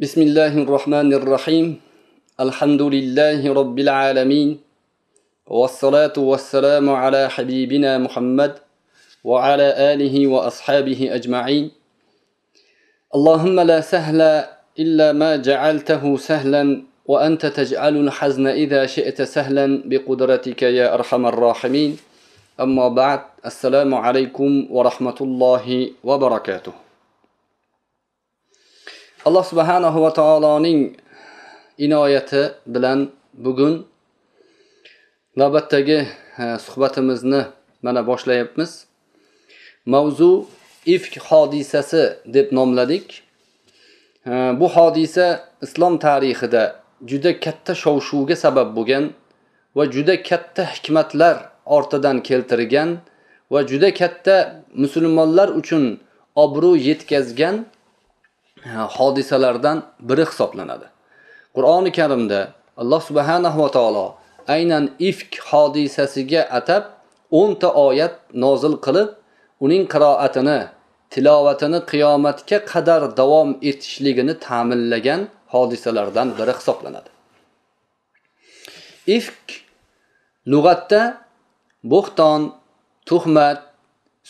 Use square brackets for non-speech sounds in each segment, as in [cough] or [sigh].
بسم الله الرحمن الرحيم الحمد لله رب العالمين والصلاة والسلام على حبيبنا محمد وعلى آله وأصحابه أجمعين اللهم لا سهل إلا ما جعلته سهلا وأنت تجعل الحزن إذا شئت سهلا بقدرتك يا أرحم الراحمين أما بعد السلام عليكم ورحمة الله وبركاته alloh subhanahu va taoloning inoyati bilan bugun navbatdagi e, suhbatimizni mana boshlayapmiz. Mavzu ifk hodisasi deb nomladik. E, bu hodisa islom tarixida juda katta shov shuvga sabab bo'lgan va juda katta hikmatlar ortidan keltirgan va juda katta musulmonlar uchun obro' yetkazgan hodisalardan biri hisoblanadi. Qur'oni karimda alloh subhanahu va taolo aynan ifk hodisasiga atab o'nta oyat nozil qilib uning qiroatini tilovatini qiyomatga qadar davom etishligini ta'minlagan hodisalardan biri hisoblanadi. Ifk lug'atda bo'xton tuhmat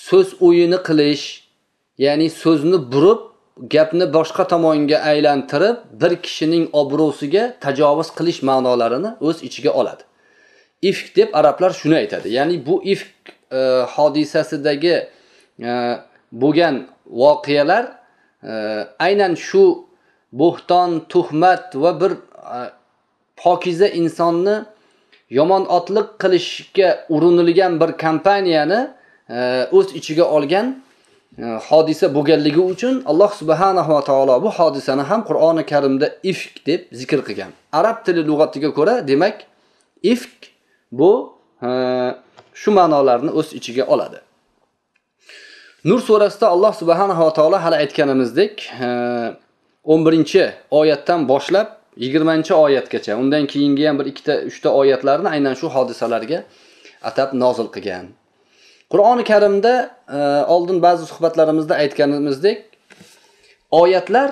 so'z o'yini qilish ya'ni so'zni burib gapni boshqa tomonga aylantirib bir kishining obro'siga tajovuz qilish ma'nolarini o'z ichiga oladi. Ifk deb arablar shuni aytadi. Ya'ni bu ifk e, hodisasidagi e, bo'lgan voqealar e, aynan shu bo'xton tuhmat va bir e, pokiza insonni yomon otliq qilishga urinilgan bir kompaniyani e, o'z ichiga olgan Э, hodisa bo'lganligi uchun alloh subhanahu va taolo bu hodisani ham qur'oni karimda ifk deb zikr qilgan. Arab tili lug'atiga ko'ra demak ifk bu e, shu ma'nolarni o'z ichiga oladi. Nur surasida alloh subhanahu va taolo hali aytganimizdek e, o'n birinchi oyatdan boshlab yigirmanchi oyatgacha undan keyingi ham bir ikkita uchta oyatlarni aynan shu hodisalarga atab nozil qilgan. Qur'oni karimda e, oldin ba'zi suhbatlarimizda aytganimizdek oyatlar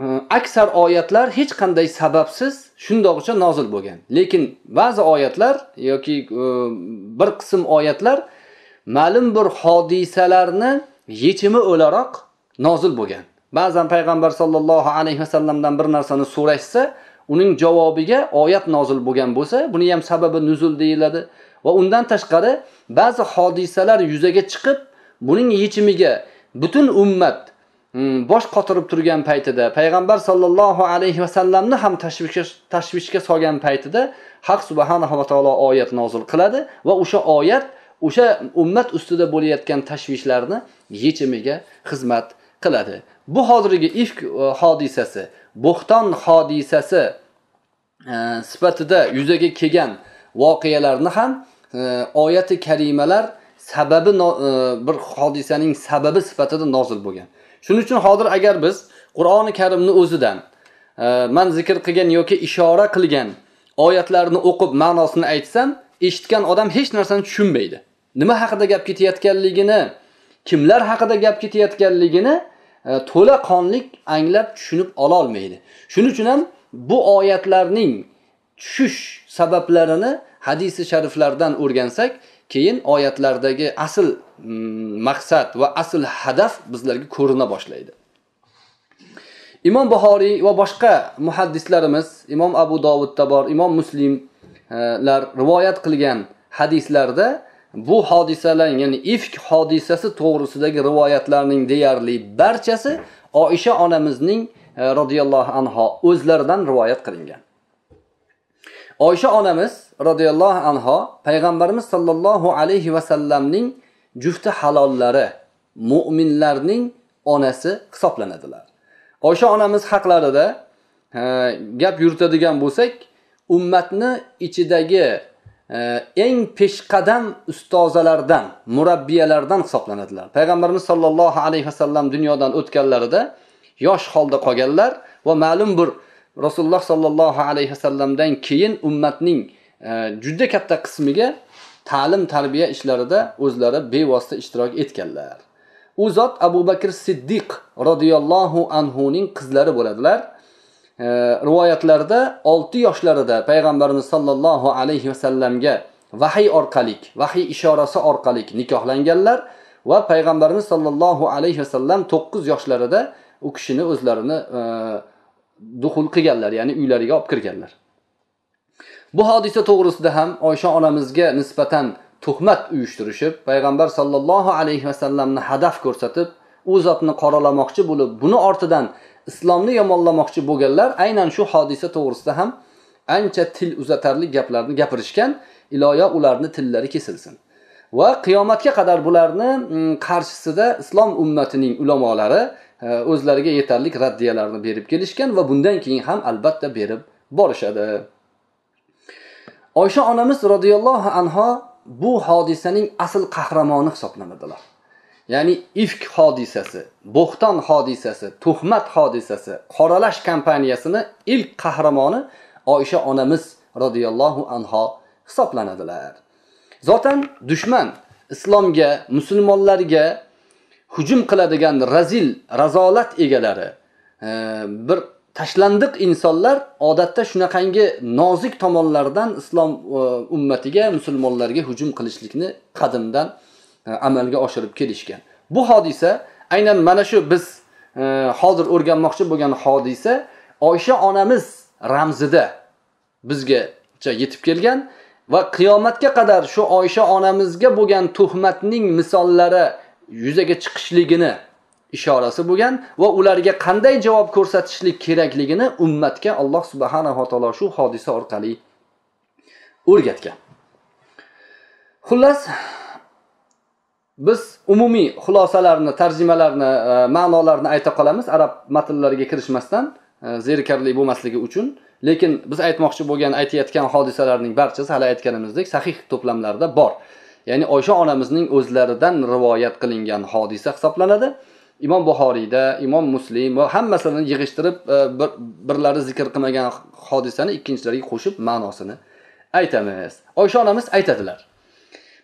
e, aksar oyatlar hech qanday sababsiz shundoqcha nozil bo'lgan. Lekin ba'zi oyatlar yoki e, bir qism oyatlar ma'lum bir hodisalarni yechimi o'laroq nozil bo'lgan. Ba'zan payg'ambar sollallohu alayhi vasallamdan bir narsani so'rashsa uning javobiga oyat nozil bo'lgan bo'lsa buni ham sababi nuzul deyiladi. Va undan tashqari ba'zi hodisalar yuzaga chiqib buning yechimiga butun ummat hmm, bosh qotirib turgan paytida payg'ambar sollallohu alayhi vasallamni ham tashvishga tashvishga solgan paytida haq subhanahu va taolo oyat nozil qiladi va o'sha oyat o'sha ummat ustida bo'layotgan tashvishlarni yechimiga xizmat qiladi. Bu hozirgi ifk e, hodisasi bo'xton hodisasi e, sifatida yuzaga kelgan voqealarni ham e, oyati karimalar sababi e, bir hodisaning sababi sifatida nozil bo'lgan. Shuning uchun hozir agar biz qur'oni karimni o'zidan e, man zikr qilgan yoki ishora qilgan oyatlarni o'qib ma'nosini aytsam eshitgan odam hech narsani tushunmaydi. Nima haqida gap ketayotganligini kimlar haqida gap ketayotganligini e, to'la qonlik anglab tushunib ololmaydi shuning uchun ham bu oyatlarning tushish sabablarini hadisi shariflardan o'rgansak keyin oyatlardagi asl mm, maqsad va asl hadaf bizlarga ko'rina boshlaydi. Imom buxoriy va boshqa muhaddislarimiz imom abu dovudda bor imom muslimlar e, rivoyat qilgan hadislarda bu hodisalar ya'ni ifk hodisasi to'g'risidagi rivoyatlarning deyarli barchasi oisha onamizning e, roziyallohu anho o'zlaridan rivoyat qilingan. Oysha onamiz roziyallohu anho payg'ambarimiz sollallohu alayhi vasallamning jufti halollari mo'minlarning onasi hisoblanadilar. Oysha onamiz haqlarida gap yuritadigan bo'lsak ummatni ichidagi e, eng peshqadam ustozalardan murabbiyalardan hisoblanadilar. Payg'ambarimiz sollallohu alayhi vasallam dunyodan o'tganlarida yosh holda qolganlar va ma'lum bir rasululloh sollallohu alayhi vasallamdan keyin ummatning e, juda katta qismiga ta'lim tarbiya ishlarida o'zlari bevosita ishtirok etganlar. U zot abu bakr siddiq roziyallohu anhuning qizlari bo'ladilar. E, rivoyatlarda 6 yoshlarida payg'ambarimiz sollallohu alayhi vasallamga vahiy orqali vahiy ishorasi orqali nikohlanganlar va payg'ambarimiz sollallohu alayhi vasallam 9 yoshlarida u kishini o'zlarini e, duxul qilganlar ya'ni uylariga olib kirganlar. Bu hodisa to'g'risida ham oysha onamizga nisbatan tuhmat uyushtirishib payg'ambar sollallohu alayhi vasallamni hadaf ko'rsatib u zotni qoralamoqchi bo'lib buni ortidan islomni yomonlamoqchi bo'lganlar aynan shu hodisa to'g'risida ham ancha til uzatarli gaplarni gapirishgan iloyo ularni tillari kesilsin. Va qiyomatga qadar bularni mm, qarshisida islom ummatining ulamolari o'zlariga yetarli raddiyalarni berib kelishgan va bundan keyin ham albatta berib borishadi. Oysha onamiz roziyallohu anho bu hodisaning asl qahramoni hisoblanadilar. Ya'ni ifk hodisasi bo'xton hodisasi tuhmat hodisasi qoralash kampaniyasini ilk qahramoni oysha onamiz roziyallohu anho hisoblanadilar. Zotan dushman islomga musulmonlarga hujum qiladigan razil razolat egalari e, bir tashlandiq insonlar odatda shunaqangi nozik tomonlardan islom e, ummatiga musulmonlarga hujum qilishlikni qadimdan e, amalga oshirib kelishgan. Bu hodisa aynan mana shu biz e, hozir o'rganmoqchi bo'lgan hodisa oysha onamiz ramzida bizgacha yetib kelgan va qiyomatga qadar shu oysha onamizga bo'lgan tuhmatning misollari yuzaga chiqishligini ishorasi bo'lgan va ularga qanday javob ko'rsatishlik kerakligini ummatga alloh subhanava taolo shu hodisa orqali o'rgatgan. Xullas biz umumiy xulosalarni tarjimalarni e, ma'nolarni ayta qolamiz arab matnlariga kirishmasdan e, zerikarli bo'lmasligi uchun. Lekin biz aytmoqchi bo'lgan aytayotgan hodisalarning barchasi hali aytganimizdek sahih to'plamlarda bor. Ya'ni oysha onamizning o'zlaridan rivoyat qilingan hodisa hisoblanadi. Imom buxoriyda imom muslim va hammasini yig'ishtirib e, bir, birlari zikr qilmagan hodisani ikkinchilariga qo'shib ma'nosini aytamiz. Oysha onamiz aytadilar.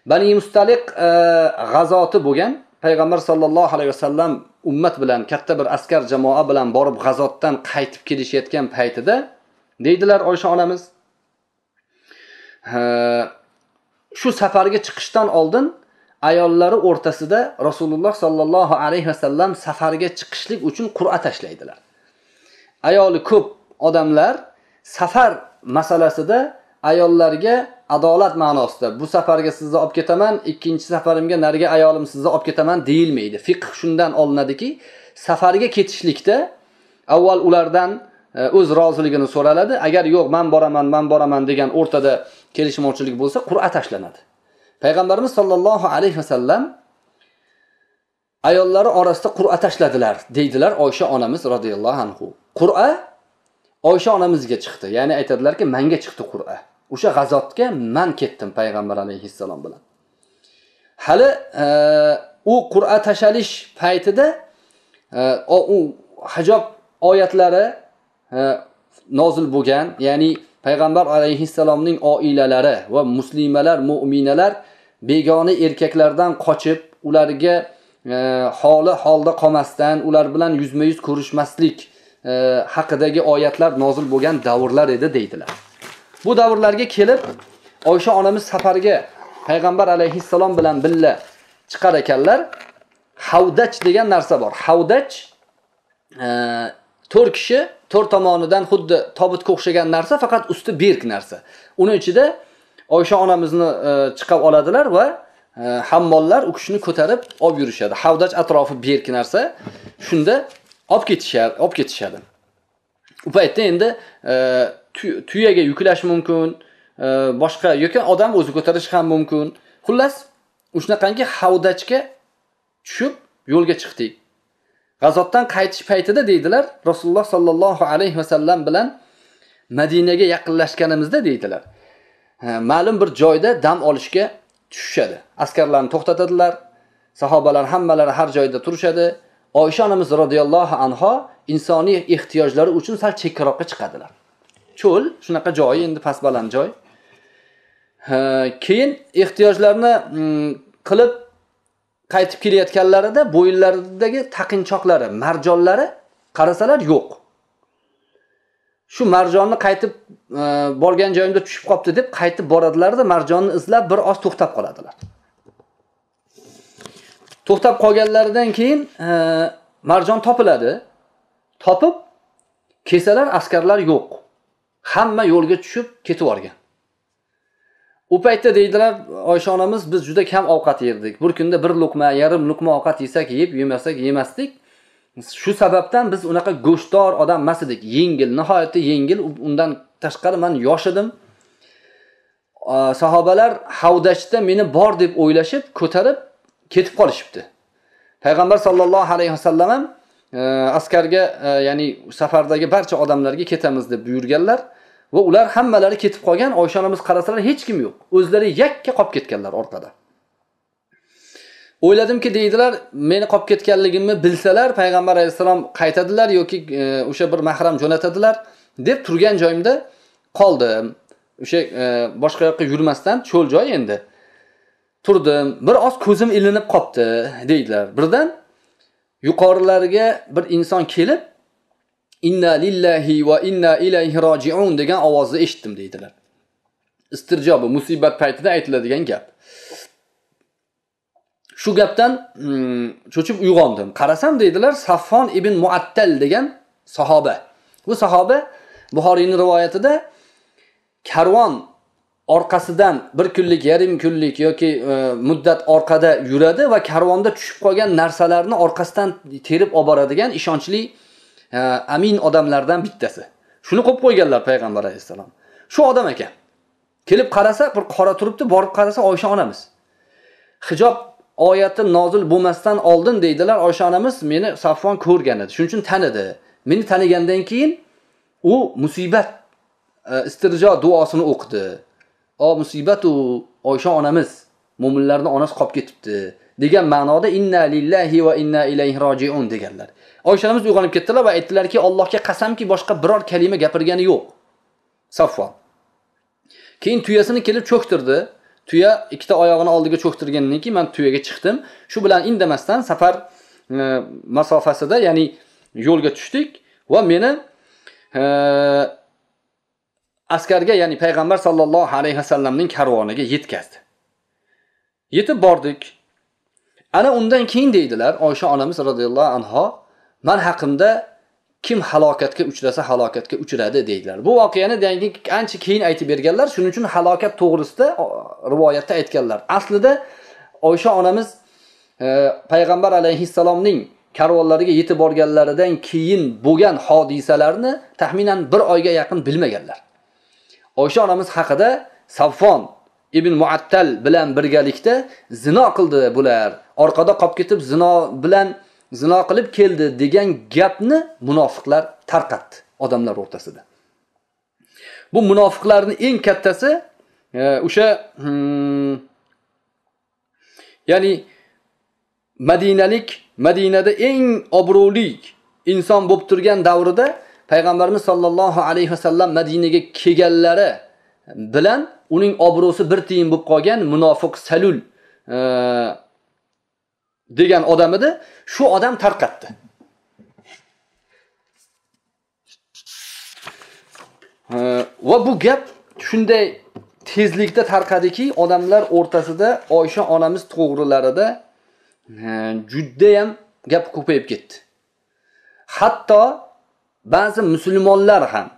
Bani mustaliq e, g'azoti bo'lgan payg'ambar sollallohu alayhi vasallam ummat bilan katta bir askar jamoa bilan borib g'azotdan qaytib kelishayotgan paytida deydilar oysha onamiz e, shu safarga chiqishdan oldin ayollari o'rtasida rasululloh sollallohu alayhi vasallam safarga chiqishlik uchun qur'a tashlaydilar. Ayoli ko'p odamlar safar masalasida ayollarga adolat ma'nosida bu safarga sizni olib ketaman ikkinchi safarimga narigi ayolim sizni olib ketaman deyilmaydi. Fiqh shundan olinadiki safarga ketishlikda avval ulardan e, o'z roziligini so'raladi. Agar yo'q man boraman man boraman degan o'rtada kelishmovchilik bo'lsa qur'a tashlanadi. Payg'ambarimiz sollallohu alayhi vasallam ayollari orasida qur'a tashladilar deydilar oysha onamiz roziyallohu anhu. Qur'a oysha onamizga chiqdi. Ya'ni aytadilarki manga chiqdi qur'a. O'sha g'azotga man ketdim payg'ambar alayhissalom bilan. Hali e, u qur'a tashalish paytida e, u hajob oyatlari e, nozil bo'lgan ya'ni payg'ambar alayhissalomning oilalari va muslimalar mo'minalar begona erkaklardan qochib ularga e, holi holda qolmasdan ular bilan yuzma yuz ko'rishmaslik e, haqidagi oyatlar nozil bo'lgan davrlar edi deydilar. Bu davrlarga kelib oysha onamiz safarga payg'ambar alayhissalom bilan birga chiqar ekanlar. Havdach degan narsa bor. Havdach e, to'rt kishi to'rt tomonidan xuddi tobutga o'xshagan narsa faqat usti berk narsa. Uni ichida oysha onamizni e, chiqarib chiqib oladilar va e, hammollar u kishini ko'tarib olib yurishadi. Havdaj atrofi berk narsa shunda olib ketishadi olib ketishadi. U paytda endi e, tuyaga yuklash mumkin boshqa yoki odam o'zi ko'tarishi ham mumkin. Xullas shunaqangi havdajga tushib yo'lga chiqdik. G'azotdan qaytish paytida deydilar rasululloh sollallohu alayhi vasallam bilan madinaga yaqinlashganimizda deydilar. Ma'lum bir joyda dam olishga tushishadi. Askarlarni to'xtatadilar sahobalar hammalari har joyda turishadi. Oysha onamiz roziyallohu anho insoniy ehtiyojlari uchun sal chekkaroqqa chiqadilar. Cho'l shunaqa joyi endi past baland joy keyin ehtiyojlarni mm, qilib qaytib kelayotganlarida bo'yinlaridagi taqinchoqlari marjonlari qarasalar yo'q. Shu marjonni qaytib e, borgan joyimda tushib qolibdi deb qaytib boradilarda marjonni izlab bir oz to'xtab qoladilar. To'xtab qolganlaridan keyin e, marjon topiladi. Topib kelsalar askarlar yo'q. Hamma yo'lga tushib ketib yuborgan. U paytda deydilar oysha onamiz biz juda kam ovqat yerdik. Bir kunda bir luqma yarim luqma ovqat yesak yeb yemasak yemasdik. Shu sababdan biz unaqa go'shtdor odam emas edik. Yengil nihoyatda yengil. Undan tashqari man yosh edim sahobalar havdashda meni bor deb o'ylashib ko'tarib ketib qolishibdi. Payg'ambar sollallohu alayhi vasallam ham e, askarga e, ya'ni safardagi barcha odamlarga ketamiz deb buyurganlar. Va ular hammalari ketib qolgan oysha onamiz qarasalar hech kim yo'q. O'zlari yakka qolib ketganlar orqada. O'yladimki deydilar meni qolib ketganligimni bilsalar payg'ambar alayhissalom qaytadilar yoki e, o'sha bir mahram jo'natadilar deb turgan joyimda qoldim. O'sha e, boshqa yoqqa yurmasdan cho'l joy endi. Turdim bir oz ko'zim ilinib qolibdi deydilar. Birdan yuqorilariga bir inson kelib inna lillahi va inna ilayhi rojiun degan ovozni eshitdim deydilar. Istirjobi musibat paytida aytiladigan gap. Shu gapdan hmm, cho'chib uyg'ondim. Qarasam deydilar saffon ibn muattal degan sahoba. Bu sahoba buxoriyni rivoyatida karvon orqasidan bir kunlik yarim kunlik yoki e, muddat orqada yuradi va karvonda tushib qolgan narsalarni orqasidan terib olib boradigan ishonchli amin odamlardan bittasi. Shuni qo'yib qo'yganlar payg'ambar alayhissalom. Shu odam ekan. Kelib qarasa bir qora turibdi borib qarasa oysha onamiz. Hijob oyati nozil bo'lmasdan oldin deydilar oysha onamiz meni safvon ko'rgan edi shuning uchun tanidi meni tanigandan keyin u musibat e, istirjo duosini o'qidi. O musibatu oysha onamiz mo'minlarni onasi qolib ketibdi. Degan ma'noda inna lillahi va inna ilayhi rojiun deganlar. Oysha uyg'onib ketdilar va aytdilarki allohga qasamki boshqa biror kalima gapirgani yo'q. Safvon. Keyin tuyasini kelib cho'ktirdi. Tuya ikkita oyog'ini oldiga cho'ktirgandan keyin man tuyaga chiqdim. Shu bilan indamasdan safar e, masofasida ya'ni yo'lga tushdik va meni e, askarga ya'ni payg'ambar sollallohu alayhi vasallamning karvoniga yetkazdi. Yetib bordik. Ana undan keyin deydilar oysha onamiz roziyallohu anho man haqimda kim halokatga uchrasa halokatga uchradi deydilar. Bu voqeani ancha keyin aytib berganlar shuning uchun halokat to'g'risida rivoyatda aytganlar. Aslida oysha onamiz e, payg'ambar alayhissalomning karvonlariga yetib borganlaridan keyin bo'lgan hodisalarni taxminan bir oyga yaqin bilmaganlar. Oysha onamiz haqida savfon ibn muattal bilan birgalikda zino qildi bular. Orqada qolib ketib zino bilan zino qilib keldi degan gapni munofiqlar tarqatdi odamlar o'rtasida. Bu munofiqlarni eng kattasi e, o'sha hmm, ya'ni madinalik madinada eng obro'li inson bo'lib turgan davrida payg'ambarimiz sollallohu alayhi vasallam madinaga kelganlari bilan uning obro'si bir tiyin bo'lib qolgan munofiq salul e, degan odam edi. Shu odam tarqatdi. Va bu gap shunday tezlikda tarqadiki odamlar o'rtasida oysha onamiz to'g'rilarida judayam gap ko'payib ketdi. Hatto ba'zi musulmonlar ham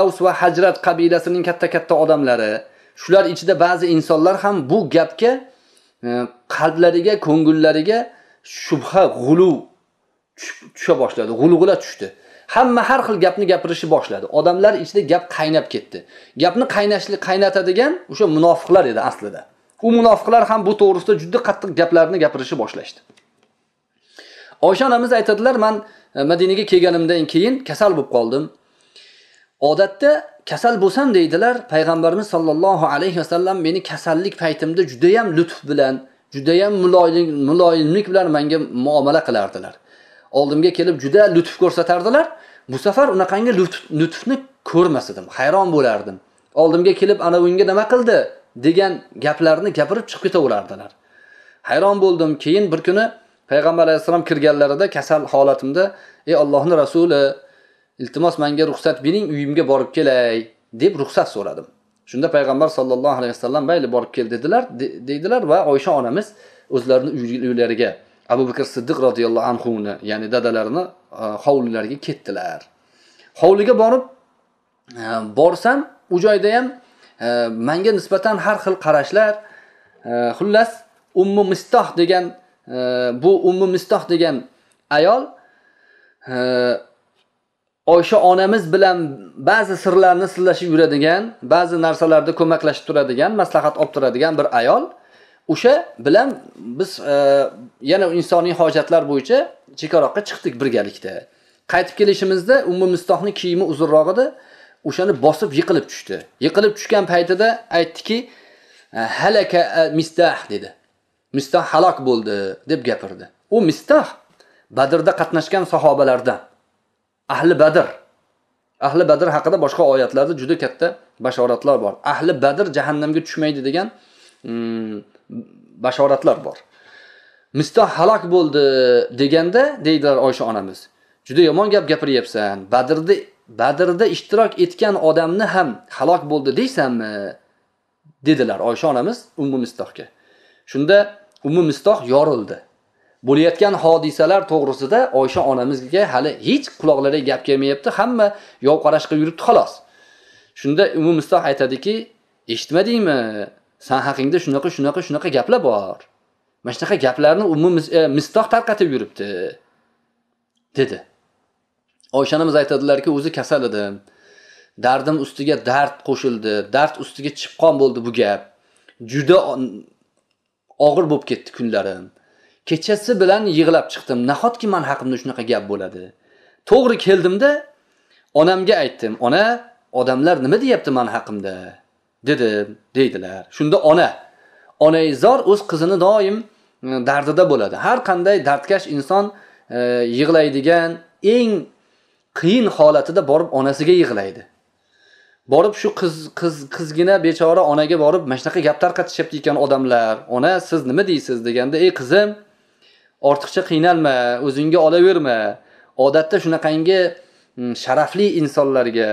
avs va hajrat qabilasining katta katta odamlari shular ichida ba'zi insonlar ham bu gapga qalblariga ko'ngillariga shubha g'ulu tusha boshladi. G'ulg'ula tushdi. Hamma har xil gapni gapirishni boshladi. Odamlar ichida gap qaynab ketdi. Gapni qaynashli qaynatadigan o'sha munofiqlar edi aslida. U munofiqlar ham bu to'g'risida juda qattiq gaplarni gapirishni boshlashdi. Oysha onamiz aytadilar man e, madinaga kelganimdan keyin kasal bo'lib qoldim. Odatda kasal bo'lsam deydilar. Payg'ambarimiz sollallohu alayhi vasallam meni kasallik paytimda judayam lutf bilan judayam muloyimlik bilan menga muomala qilardilar. Oldimga kelib juda lutf ko'rsatardilar. Bu safar unaqangi lutfni ko'rmas edim hayron bo'lardim. Oldimga kelib ana unga nima qildi degan gaplarni gapirib chiqib ketaverardilar. Hayron bo'ldim. Keyin bir kuni payg'ambar alayhissalom kirganlarida kasal holatimda ey ollohni rasuli iltimos menga ruxsat bering uyimga borib kelay deb ruxsat so'radim. Shunda payg'ambar sollallohu alayhi vasallam mayli borib kel dedilar deydilar va oysha onamiz o'zlarini uylariga abu bakr siddiq roziyallohu anhuni ya'ni dadalarini e, hovlilariga ketdilar. Hovliga borib e, borsam u joyda ham e, manga nisbatan har xil qarashlar xullas ummu mistoh degan bu ummu mistoh degan ayol oysha onamiz bilan ba'zi sirlarni sirlashib yuradigan ba'zi narsalarda ko'maklashib turadigan maslahat olib turadigan bir ayol. O'sha bilan biz e, yana insoniy hojatlar bo'yicha chekaroqqa chiqdik birgalikda. Qaytib kelishimizda ummu Mustohning kiyimi uzunroq edi o'shani bosib yiqilib tushdi. Yiqilib tushgan paytida aytdiki e, halaka e, mistah dedi. Mistah halok bo'ldi deb gapirdi. U mistah badrda qatnashgan sahobalardan. Ahli badr. Ahli badr haqida boshqa oyatlarda juda katta bashoratlar bor. Ahli badr jahannamga tushmaydi degan mm, bashoratlar bor. Mistoh halok bo'ldi deganda deydilar oysha onamiz juda yomon gap gapiryapsan. Badrda badrda ishtirok etgan odamni ham halok bo'ldi deysanmi? Dedilar oysha onamiz ummu mistohga shunda ummu mistoh yorildi. Bo'layotgan hodisalar to'g'risida oysha onamizga hali hech quloqlariga gap kelmayapti. Hamma yov qilib yuribdi xolos. Shunda ummu Mustoh aytadiki eshitmadingmi? San haqingda shunaqa shunaqa shunaqa gaplar bor. Mana shunaqa gaplarni umum e, mistoh tarqatib yuribdi dedi. Oysha onamiz aytadilarki o'zi kasal edim dardim ustiga dard qo'shildi dard ustiga chipqon bo'ldi bu gap. Juda og'ir bo'lib ketdi kunlarim kechasi bilan yig'lab chiqdim. Nahotki man haqimda shunaqa gap bo'ladi? To'g'ri keldimda onamga aytdim ona odamlar nima deyapti man haqimda? dedim deydilar. Shunda ona onaizor o'z qizini doim e, dardida bo'ladi. Har qanday dardkash inson e, yig'laydigan eng qiyin holatida borib onasiga yig'laydi. Borib shu qiz qiz qizgina bechora onaga borib mana shunaqa gap tarqatishyapti ekan odamlar. Ona siz nima deysiz? deganda ey qizim ortiqcha qiynalma o'zingga olaverma odatda shunaqangi mm, sharafli insonlarga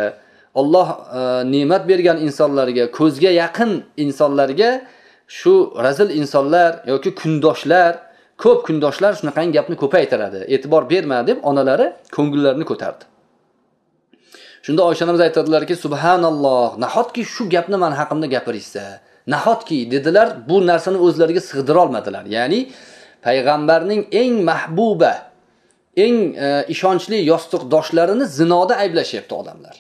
Alloh e, ne'mat bergan insonlarga, ko'zga yaqin insonlarga shu razil insonlar yoki kundoshlar, ko'p kundoshlar shunaqangi gapni ko'paytiradi. E'tibor berma deb onalari ko'ngillarini ko'tardi. Shunda Oysha onamiz aytadilarki, subhanalloh, nahotki shu gapni men haqimda gapirishsa, nahotki dedilar, bu narsani o'zlariga sig'dira olmadilar. Ya'ni payg'ambarning eng mahbuba, eng e, ishonchli yostiqdoshlarini zinoda ayblashyapti odamlar.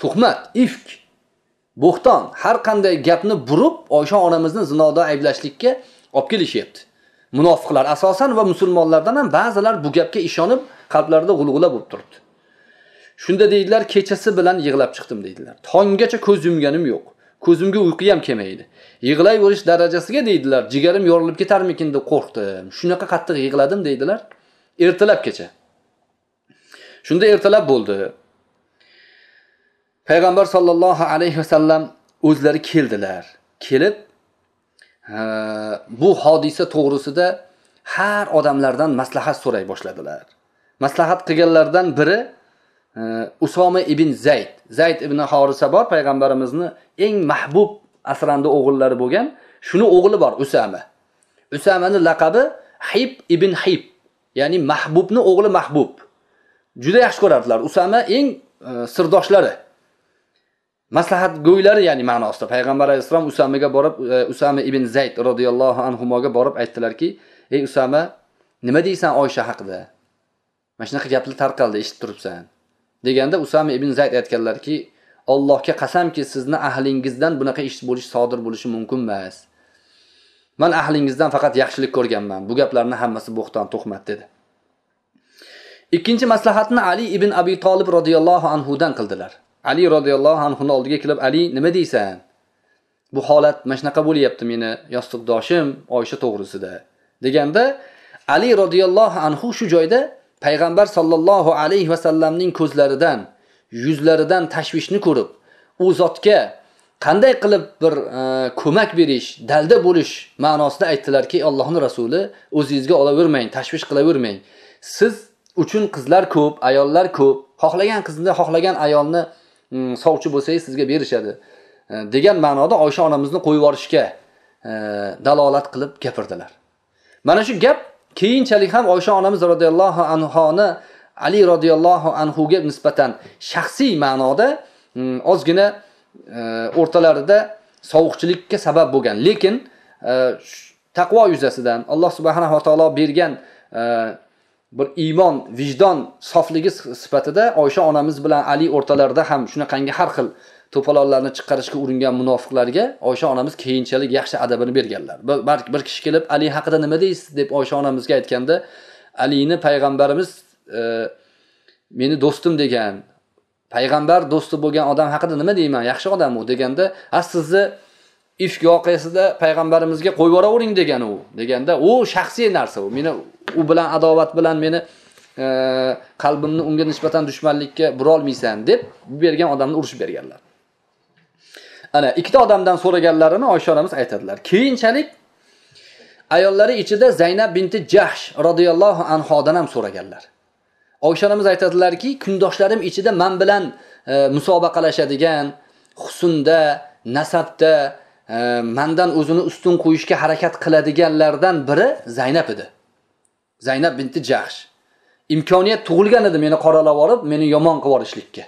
tuhmat ifk bo'xton har qanday gapni burib oysha onamizni zinoda ayblashlikka olib kelishyapti. Munofiqlar asosan va musulmonlardan ham ba'zilar bu gapga ishonib qalblarida g'ulg'ula bo'lib turibdi. Shunda deydilar kechasi bilan yig'lab chiqdim deydilar. Tonggacha ko'z yumganim yo'q. Ko'zimga uyqu ham kelmaydi. Yig'layverish darajasiga deydilar jigarim yorilib ketarmikin deb qo'rqdim. Shunaqa qattiq yig'ladim deydilar. Ertalabgacha shunda ertalab bo'ldi. Payg'ambar sollallohu alayhi vasallam o'zlari keldilar. Kelib bu hodisa to'g'risida har odamlardan maslahat so'ray boshladilar. Maslahat qilganlardan biri usoma ibn zayd. Zayd ibn horisa bor payg'ambarimizni eng mahbub asrandi o'g'illari bo'lgan. Shuni o'g'li bor usama. Usamani laqabi hib ibn hib ya'ni mahbubni o'g'li mahbub. Juda yaxshi ko'rardilar. Usama eng e, sirdoshlari maslahat go'ylari ya'ni ma'nosida. Payg'ambar alayhissalom usamaga borib e, usama ibn zayd roziyallohu anhuga borib aytdilarki ey usama nima deysan oysha haqida? Mana shunaqa gaplar tarqaldi eshitib turibsan. Deganda usama ibn zayd aytganlarki allohga qasamki sizni ahlingizdan bunaqa ish bo'lish sodir bo'lishi mumkin emas. Man ahlingizdan faqat yaxshilik ko'rganman. Bu gaplarni hammasi bo'xton tuhmat dedi. Ikkinchi maslahatni ali ibn abi tolib roziyallohu anhudan qildilar. Ali roziyallohu anhuni oldiga kelib ali nima deysan? Bu holat mana shunaqa bo'lyapti meni yostiqdoshim oysha to'g'risida. deganda ali roziyallohu anhu shu joyda payg'ambar sollallohu alayhi vasallamning ko'zlaridan yuzlaridan tashvishni ko'rib u zotga qanday qilib bir e, ko'mak berish dalda bo'lish ma'nosida aytdilarki allohni rasuli o'zingizga olavermang tashvish qilavermang. Siz uchun qizlar ko'p ayollar ko'p. Xohlagan qizni xohlagan ayolni mm, sovchi bo'lsangiz sizga berishadi. E, degan ma'noda oysha onamizni qo'yib yuborishga e, dalolat qilib gapirdilar. Mana shu gap keyinchalik ham oysha onamiz roziyallohu anhoni ali roziyallohu anhuga nisbatan shaxsiy ma'noda mm, ozgina e, o'rtalarida sovuqchilikka sabab bo'lgan. Lekin e, taqvo yuzasidan alloh subhanava taolo bergan e, bir iymon vijdon sofligi sifatida oysha onamiz bilan ali o'rtalarida ham shunaqangi har xil to'polonlarni chiqarishga uringan munofiqlarga oysha onamiz keyinchalik yaxshi adabini berganlar. Bir kishi kelib ali haqida nima deysiz? deb oysha onamizga aytganda alini payg'ambarimiz e, meni do'stim degan payg'ambar do'sti bo'lgan odam haqida nima deyman yaxshi odam u deganda a sizni ifk voqeasida payg'ambarimizga qo'yib yuboravering degan u deganda u shaxsiy narsa u meni u bilan adovat bilan meni e, qalbimni unga nisbatan dushmanlikka burolmaysan deb bu bergan odamni urishib berganlar. Ana ikkita odamdan so'raganlarini oysha onamiz aytadilar. Keyinchalik ayollari ichida zaynab binti jahsh roziyallohu anhodan ham so'raganlar. Oysha onamiz aytadilarki kundoshlarim ichida man bilan e, musobaqalashadigan husnda nasabda e, mandan o'zini ustun qo'yishga harakat qiladiganlardan biri zaynab edi. Zaynab binti jahsh. Imkoniyat tug'ilgan edi meni qoralab olib meni yomon qilib yuborishlikka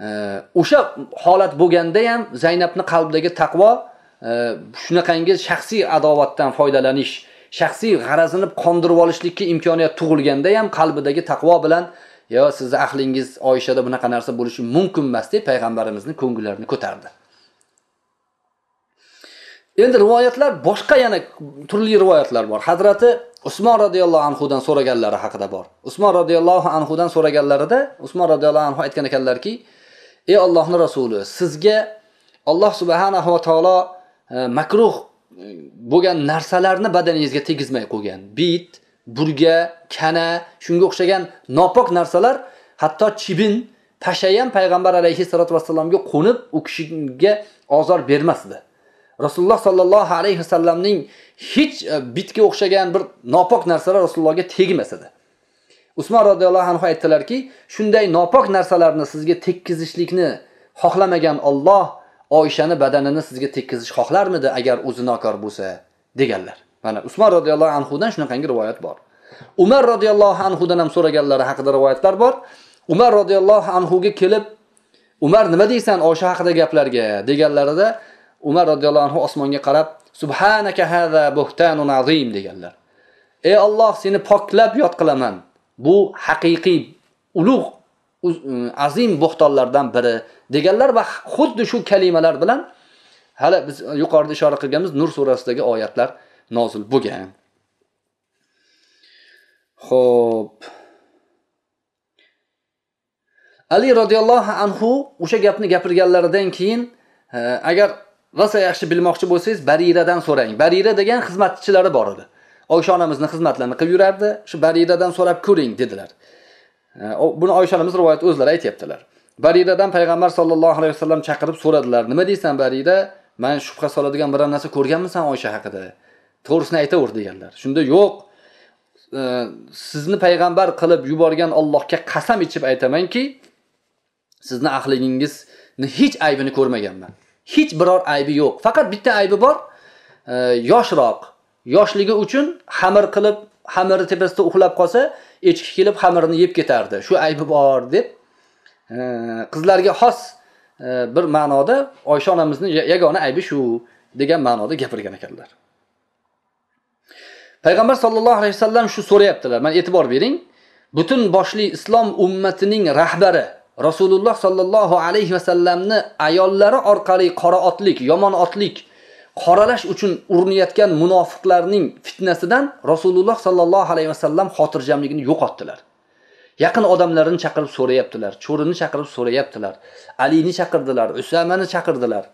o'sha holat bo'lganda ham zaynabni qalbidagi taqvo e, shunaqangi shaxsiy adovatdan foydalanish shaxsiy g'arazini qondirib olishlikka imkoniyat tug'ilganda ham qalbidagi taqvo bilan yo sizni ahlingiz oyishada bunaqa narsa bo'lishi mumkin emas deb payg'ambarimizni ko'ngillarini ko'tardi. Endi rivoyatlar boshqa yana turli rivoyatlar bor. Hazrati usmon roziyallohu anhudan so'raganlari haqida bor. Usmon roziyallohu anhudan so'raganlarida usmon roziyallohu anhu aytgan ekanlarki ey ollohni rasuli sizga alloh subhanahu va taolo e, makruh e, bo'lgan narsalarni badaningizga tegizmay qo'ygan. Bit burga kana shunga o'xshagan nopok narsalar hatto chibin pasha ham payg'ambar alayhissalotu vassalomga qo'nib u kishiga ozor bermasdi. Rasululloh sollallohu alayhi vasallamning hech e, bitga o'xshagan bir nopok narsalar rasulullohga tegmas edi usmon roziyallohu anhu aytdilarki shunday nopok narsalarni sizga tekkizishlikni xohlamagan olloh Oishani badanini sizga tekkizish xohlarmidi agar u zinokor bo'lsa deganlar. Mana usmon roziyallohu anhudan shunaqangi rivoyat bor. Umar roziyallohu anhudan ham so'raganlari haqida rivoyatlar bor. Umar roziyallohu anhuga kelib umar nima deysan oysha haqida gaplarga? deganlarida umar roziyallohu anhu osmonga qarab subhanaka hada buhtanun azim deganlar. Ey olloh seni poklab yod qilaman. Bu haqiqiy ulug' azim bo'xtonlardan biri deganlar va xuddi shu kalimalar bilan hali biz yuqorida ishora qilganmiz nur surasidagi oyatlar nozil bo'lgan. Ho'p ali roziyallohu anhu o'sha gapni gapirganlaridan keyin agar rosa yaxshi bilmoqchi bo'lsangiz bariradan so'rang. Barira degan xizmatchilari bor edi. Oysha onamizni xizmatlarini qilib yurardi. Shu bariradan so'rab ko'ring dedilar. E, buni oysha onamiz rivoyat o'zlari aytyaptilar. Bariradan payg'ambar sollallohu alayhi vasallam chaqirib so'radilar nima deysan barira man shubha soladigan biror narsa ko'rganmisan oysha haqida? To'g'risini aytaver deganlar. Shunda yo'q. E, sizni payg'ambar qilib yuborgan Allohga qasam ichib aytamanki sizni ahlingizni hech aybini ko'rmaganman. Hech biror aybi yo'q. Faqat bitta aybi bor. E, yoshroq. Yoshligi uchun xamir qilib xamirni tepasida uxlab qolsa echki kelib xamirni yeb ketardi. Shu aybi bor deb e, qizlarga xos e, bir ma'noda oysha onamizni yagona aybi shu degan ma'noda gapirgan ekanlar. Payg'ambar sollallohu alayhi vasallam shu so'rayaptilar. Mana e'tibor bering butun boshli islom ummatining rahbari rasululloh sollallohu alayhi vasallamni ayollari orqali qora otlik yomon otlik qoralash uchun urinayotgan munofiqlarning fitnasidan rasululloh sollallohu alayhi vasallam xotirjamligini yo'qotdilar. Yaqin odamlarini chaqirib so'rayaptilar cho'rini chaqirib so'rayaptilar alini chaqirdilar usamani chaqirdilar.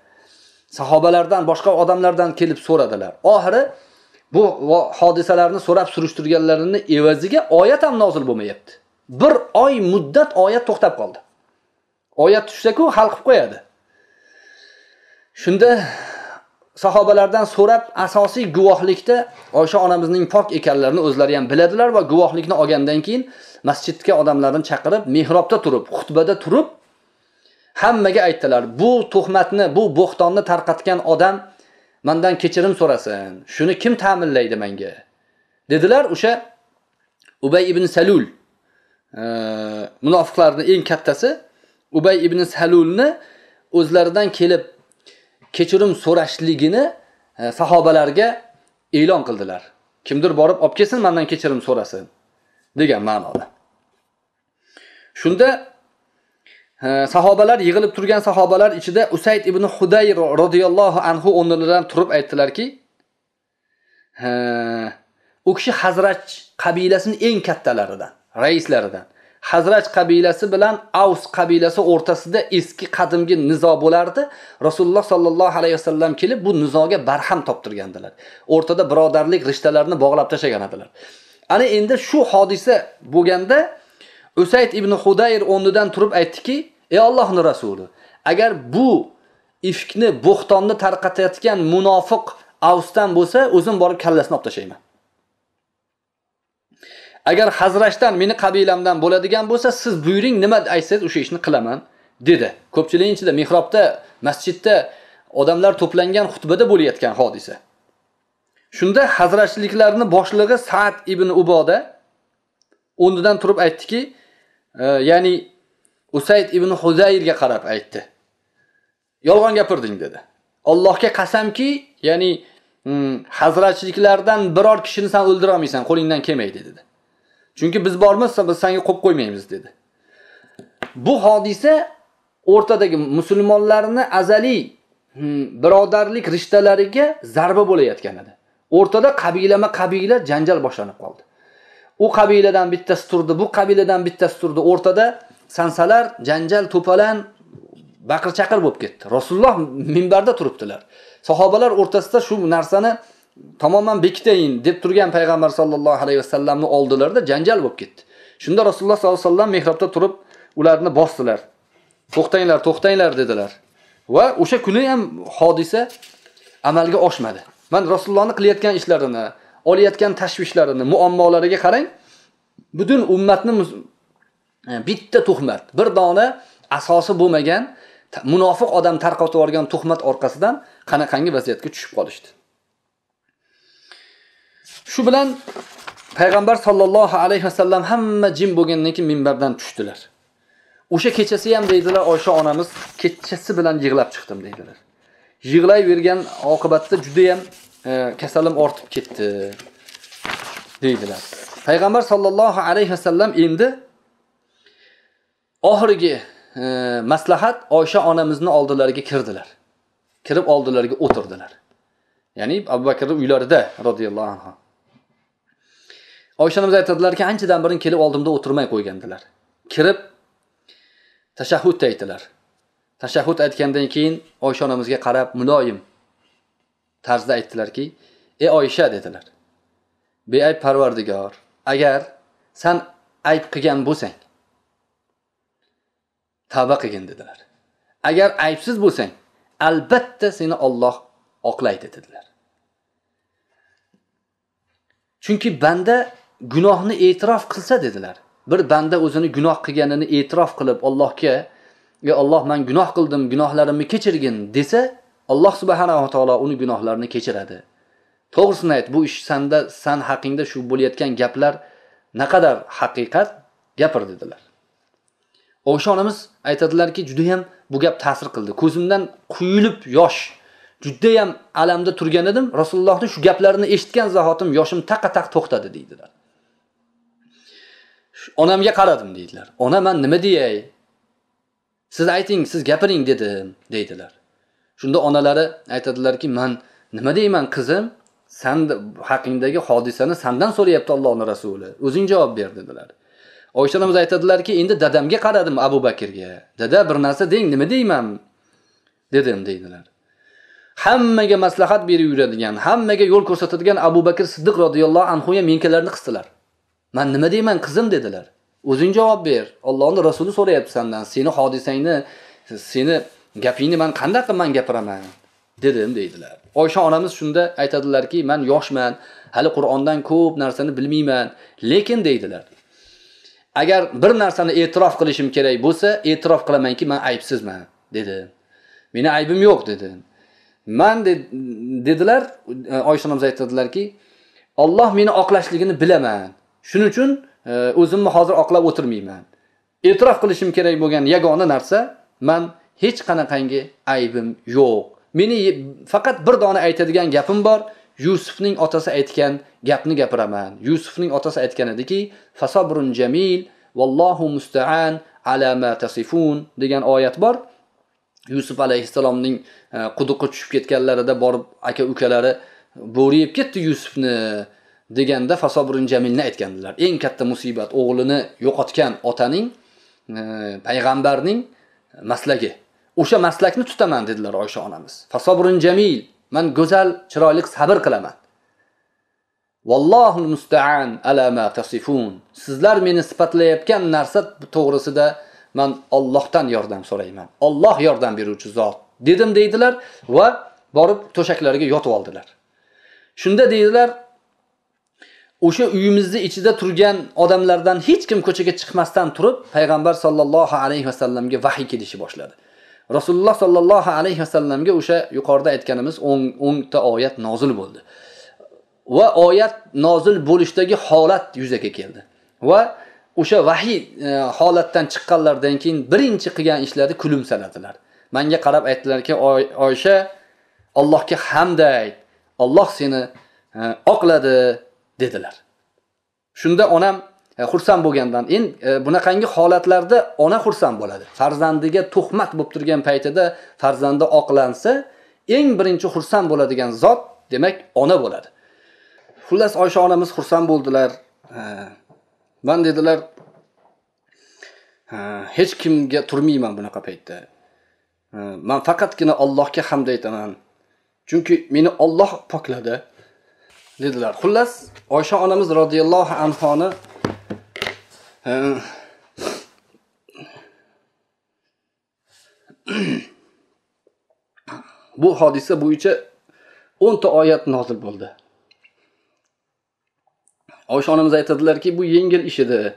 Sahobalardan boshqa odamlardan kelib so'radilar. Oxiri bu hodisalarni so'rab surishtirganlarini evaziga oyat ham nozil bo'lmayapti. Bir oy muddat oyat to'xtab qoldi. Oyat tushsaku hal qilib qo'yadi. Shunda sahobalardan so'rab asosiy guvohlikda oysha onamizning pok ekanlarini o'zlari ham biladilar va guvohlikni olgandan keyin masjidga odamlarni chaqirib mehrobda turib xutbada turib hammaga aytdilar bu tuhmatni bu bo'xtonni tarqatgan odam mandan kechirim so'rasin shuni kim ta'minlaydi menga dedilar o'sha ubay ibn salul. E, munofiqlarni eng kattasi ubay ibn salulni o'zlaridan kelib kechirim so'rashligini e, sahobalarga e'lon qildilar. Kimdir borib olib kelsin mandan kechirim so'rasin degan ma'noda. Shunda e, sahobalar yig'ilib turgan sahobalar ichida usayd ibn huday roziyallohu anhu o'rnidan turib aytdilarki e, u kishi hazrat qabilasini eng kattalaridan raislaridan. Hazraj qabilasi bilan avs qabilasi o'rtasida eski qadimgi nizo bo'lardi. Rasululloh sollallohu alayhi vasallam kelib bu nizoga barham toptirgandilar. O'rtada birodarlik rishtalarini bog'lab tashlagan edilar. Ana endi shu hodisa bo'lganda usayd ibn hudayr o'rnidan turib aytdiki ey ollohni rasuli agar bu ifkni bo'xtonni tarqatayotgan munofiq avsdan bo'lsa o'zim borib kallasini olib tashlayman agar hazrashdan meni qabilamdan bo'ladigan bo'lsa siz buyuring nima aytsangiz o'sha ishni qilaman dedi. Ko'pchilik ichida mehrobda masjidda odamlar to'plangan xutbada bo'layotgan hodisa. Shunda hazratchiliklarni boshlig'i saad ibn uboda o'rnidan turib aytdiki e, ya'ni usayd ibn huzayrga qarab aytdi. Yolg'on gapirding dedi. Allohga qasamki ya'ni mm, hazratchiliklardan biror kishini san o'ldirolmaysan qo'lingdan kelmaydi dedi. Chunki biz bormiz biz senga qo'yib qo'ymaymiz dedi. Bu hodisa o'rtadagi musulmonlarni azaliy hmm, birodarlik rishtalariga zarba bo'layotgan edi. O'rtada qabilama qabila janjal boshlanib qoldi. U qabiladan bittasi turdi bu qabiladan bittasi turdi. O'rtada sansalar janjal to'palan baqir chaqir bo'lib ketdi. Rasululloh minbarda turibdilar. Sahobalar o'rtasida shu narsani tamoman bekitayin deb turgan payg'ambar sollallohu alayhi vasallamni oldilarida janjal bo'lib ketdi. Shunda rasululloh sollallohu alayhi vasallam mehrobda turib ularni bosdilar. To'xtanglar to'xtanglar dedilar. Va o'sha kuni ham hodisa amalga oshmadi. Man rasulullohni qilayotgan ishlarini olayotgan tashvishlarini muammolariga qarang butun ummatni e, bitta tuhmat bir dona asosi bo'lmagan munofiq odam tarqatib yuborgan tuhmat orqasidan qanaqangi vaziyatga tushib qolishdi? Shu bilan payg'ambar sollallohu alayhi vasallam hamma jim bo'lgandan keyin minbardan tushdilar. O'sha kechasi ham deydilar oysha onamiz kechasi bilan yig'lab chiqdim deydilar. Yig'layvergan oqibatda judayam e, kasalim ortib ketdi deydilar. Payg'ambar sollallohu alayhi vasallam endi oxirgi e, maslahat oysha onamizni oldilariga kirdilar. Kirib oldilariga o'tirdilar. Ya'ni abu Bakrning uylarida radhiyallohu anhu. Oysha onamiz aytadilarki anchadan burun kelib oldimda o'tirmay qo'ygandilar. Kirib tashahhud aytdilar. Tashahhud aytgandan keyin oysha onamizga qarab muloyim tarzda aytdilarki ey oysha dedilar. Beayb parvardigor agar san ayb qilgan bo'lsang tavba qilgin dedilar. Agar aybsiz bo'lsang albatta seni olloh oqlaydi dedilar. Chunki banda gunohni e'tirof qilsa dedilar. Bir banda o'zini gunoh qilganini e'tirof qilib allohga ey alloh man gunoh qildim gunohlarimni kechirgin desa alloh subhanava taolo uni gunohlarini kechiradi. To'g'risini ayt bu ish sanda san haqingda shu bo'layotgan gaplar naqadar haqiqat? Gapir dedilar. O'sha onamiz aytadilarki judayam bu gap ta'sir qildi. Ko'zimdan quyilib yosh judayam alamda turgan edim. Rasulullohni shu gaplarini eshitgan zahotim yoshim taqa taq to'xtadi deydilar. Onamga qaradim deydilar. Ona man nima deyay? Siz ayting siz gapiring dedim deydilar. Shunda onalari aytadilarki man nima deyman qizim? San haqingdagi hodisani sandan so'rayapti allohni rasuli. O'zing javob ber dedilar. Oysha onamiz aytadilarki endi dadamga qaradim abu bakrga dada bir narsa deng nima deyman? Dedim deydilar. Hammaga maslahat berib yuradigan hammaga yo'l ko'rsatadigan abu bakr siddiq roziyallohu anhu ham yelkalarini qisdilar. Man nima deyman qizim? dedilar. O'zing javob ber. Allohning rasuli so'rayapti sendan seni hodisangni seni gapingni man qanday qilib man gapiraman? dedim deydilar. Oysha onamiz shunda aytadilarki man yoshman. Hali qur'ondan ko'p narsani bilmayman. Lekin deydilar. Agar bir narsani e'tirof qilishim kerak bo'lsa e'tirof qilamanki man aybsizman dedi. Meni aybim yo'q dedi. Man de, dedilar. Oysha onamiz aytadilarki olloh meni oqlashligini bilaman. Shuning uchun e, o'zimni hozir oqlab o'tirmayman. E'tirof qilishim kerak bo'lgan yagona narsa man hech qanaqangi aybim yo'q. Meni faqat bir dona aytadigan gapim bor. Yusufning otasi aytgan gapni gapiraman. Yusufning otasi aytgan ediki fasobrun jamil vallohu musta'an ala ma tasifun degan oyat bor. Yusuf alayhissalomning e, quduqqa tushib ketganlarida borib aka ukalari bo'ri yeb ketdi yusufni. Deganda fasobrun jamilni aytgandilar. Eng katta musibat o'g'lini yo'qotgan otaning e, payg'ambarning maslagi. O'sha maslakni tutaman dedilar oysha onamiz. Fasobrun jamil man go'zal chiroyli sabr qilaman. Vallohu musta'an ala ma tasifun. Sizlar meni sifatlayotgan narsa to'g'risida man Allohdan yordam so'rayman. Alloh yordam beruvchi zot dedim deydilar va borib to'shaklariga yotib oldilar. Shunda deydilar o'sha uyimizni ichida turgan odamlardan hech kim ko'chaga chiqmasdan turib payg'ambar sollallohu alayhi vasallamga vahiy kelishi boshladi. Rasululloh sollallohu alayhi vasallamga o'sha yuqorida aytganimiz o'nta oyat nozil bo'ldi. Va oyat nozil bo'lishdagi holat yuzaga keldi. Va o'sha vahiy e, holatdan chiqqanlaridan keyin birinchi qilgan ishlari kulimsaladilar. Manga qarab aytdilarki oysha allohga hamd ayt. Olloh seni e, oqladi. Dedilar. Shunda onam e, xursand bo'lgandan endi bunaqangi holatlarda ona xursand bo'ladi. Farzandiga tuhmat bo'lib turgan paytida farzandi oqlansa eng birinchi xursand bo'ladigan zot demak ona bo'ladi. Xullas oysha onamiz xursand bo'ldilar. E, man dedilar hech kimga turmayman bunaqa paytda. E, man faqatgina Allohga hamd aytaman. Chunki meni Alloh pokladi. Dedilar. Xullas oysha onamiz roziyallohu anhoni e, [clears throat] bu hodisa bo'yicha o'nta oyat nozil bo'ldi. Oysha onamiz aytadilarki bu yengil ish edi.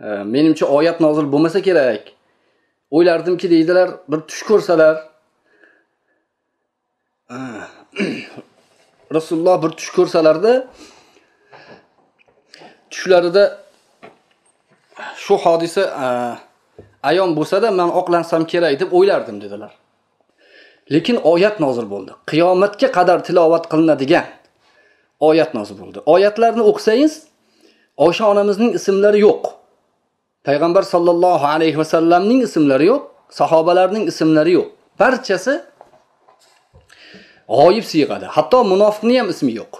E, menimcha oyat nozil bo'lmasa kerak. O'ylardimki deydilar bir tush ko'rsalar e, [clears throat] rasululloh bir tush ko'rsalarda tushlarida shu hodisa ayon bo'lsada man oqlansam kerak deb o'ylardim dedilar. Lekin oyat nozil bo'ldi. Qiyomatga qadar tilovat qilinadigan oyat nozil bo'ldi. Oyatlarni o'qisangiz osha onamizning ismlari yo'q. Payg'ambar sollallohu alayhi vasallamning ismlari yo'q sahobalarning ismlari yo'q. Barchasi g'oyib siyg'ada hatto munofiqni ham ismi yo'q.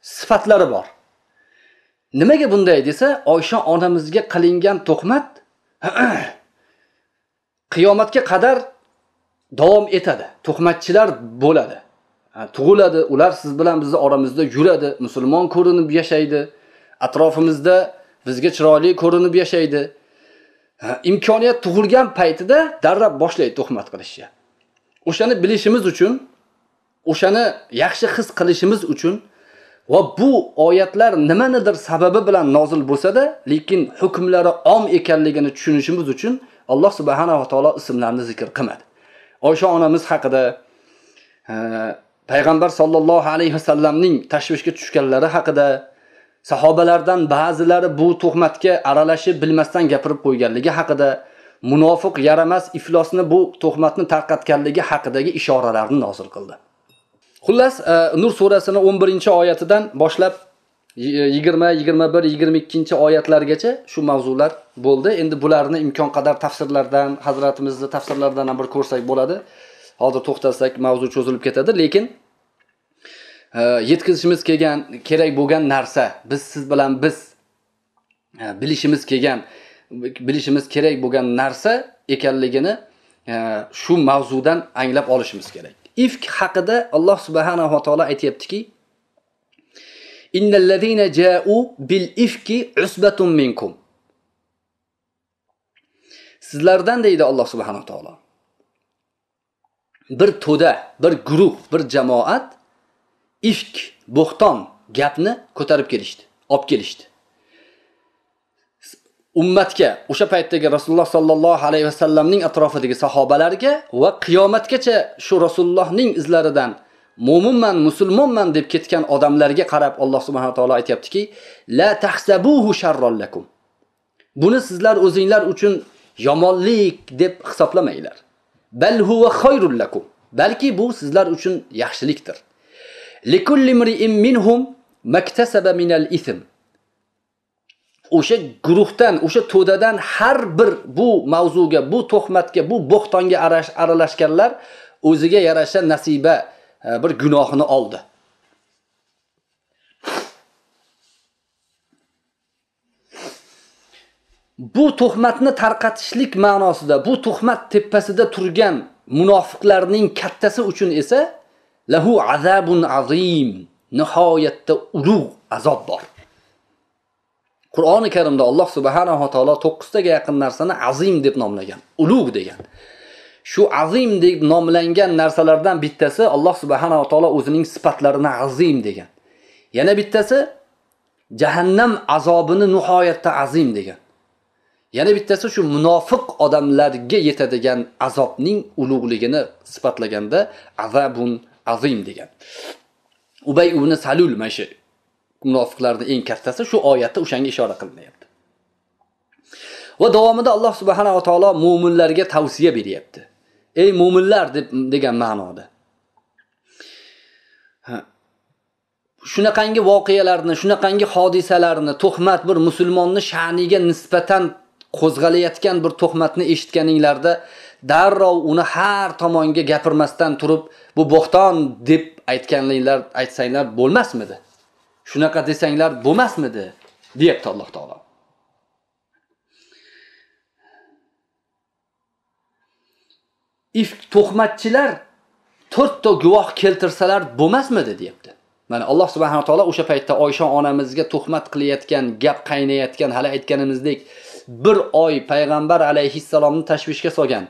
Sifatlari bor. Nimaga bunday desa oysha onamizga qilingan tuhmat [clears throat] qiyomatga qadar davom etadi. Tuhmatchilar bo'ladi. Tug'iladi. Ular siz bilan bizni oramizda yuradi. Musulmon ko'rinib yashaydi. Atrofimizda bizga chiroyli ko'rinib yashaydi. Imkoniyat tug'ilgan paytida darrab boshlaydi tuhmat qilishni o'shani bilishimiz uchun o'shani yaxshi his qilishimiz uchun va bu oyatlar nimanidir sababi bilan nozil bo'lsada lekin hukmlari om ekanligini tushunishimiz uchun alloh subhanava taolo ismlarini zikr qilmadi. Oysha onamiz haqida payg'ambar sollallohu alayhi vasallamning tashvishga tushganlari haqida sahobalardan ba'zilari bu tuhmatga aralashib bilmasdan gapirib qo'yganligi haqida munofiq yaramas iflosni bu tuhmatni tarqatganligi haqidagi ishoralarni nozil qildi. Xullas e, nur surasini 11 oyatidan boshlab e, yigirma yigirma bir yigirma ikkinchi oyatlargacha shu mavzular bo'ldi. Endi bularni imkon qadar tafsirlardan hazratimizni tafsirlaridan ham bir ko'rsak bo'ladi. Hozir to'xtasak mavzu cho'zilib ketadi lekin e, yetkazishimiz kelgan kerak bo'lgan narsa biz siz bilan biz bilishimiz kelgan bilishimiz kerak bo'lgan narsa ekanligini shu mavzudan anglab olishimiz kerak. Ifk haqida alloh subhanahu va taolo aytyaptiki innallazina ja'u bil ifki usbatun minkum. Sizlardan deydi alloh subhanahu taolo. Bir to'da bir guruh bir jamoat ifk bo'xton gapni ko'tarib kelishdi olib kelishdi. Ummatga o'sha paytdagi rasululloh sollallohu alayhi vasallamning atrofidagi sahobalarga va qiyomatgacha shu rasulullohning izlaridan mo'minman musulmonman deb ketgan odamlarga qarab alloh subhanahu taolo aytyaptiki la tahsabuhu sharrollakum buni sizlar o'zinglar uchun yomonlik deb hisoblamanglar. Bal huwa khayrul lakum. Balki bu sizlar uchun yaxshilikdir. Likulli imri'in minhum maktasaba minal ithm o'sha guruhdan o'sha to'dadan har bir bu mavzuga bu to'xmatga bu bo'xtonga aralashganlar o'ziga yarasha nasiba e, bir gunohini oldi. Bu tuhmatni tarqatishlik ma'nosida bu tuhmat tepasida turgan munofiqlarning kattasi uchun esa lahu azabun azim nihoyatda ulug' azob bor. Qur'oni karimda alloh subhanava taolo to'qqiztaga yaqin narsani azim deb nomlagan. Ulug' degan. Shu azim deb nomlangan narsalardan bittasi alloh subhanava taolo o'zining sifatlarini azim degan. Yana bittasi jahannam azobini nihoyatda azim degan. Yana bittasi shu munofiq odamlarga yetadigan azobning ulug'ligini sifatlaganda azabun azim degan. Ubay ibn salul mana shu munofiqlarni eng kattasi shu oyatda o'shanga ishora qilinyapti. Va davomida alloh subhanava taolo mo'minlarga tavsiya beryapti. Ey mo'minlar deb degan ma'noda. Shunaqangi voqealarni shunaqangi hodisalarni tuhmat bir musulmonni sha'niga nisbatan qo'zg'alayotgan bir tuhmatni eshitganinglarda darrov uni har tomonga gapirmasdan turib bu bo'xton deb aytganinglar aytsanglar bo'lmasmidi? Shunaqa desanglar bo'lmasmidi? Deyapti alloh taolo. Ifk tuhmatchilar to'rtta guvoh keltirsalar bo'lmasmidi? Deyapti. Mana alloh subhanaa taolo o'sha paytda oysha onamizga tuhmat qilayotgan gap qaynayotgan hali aytganimizdek bir oy payg'ambar alayhissalomni tashvishga solgan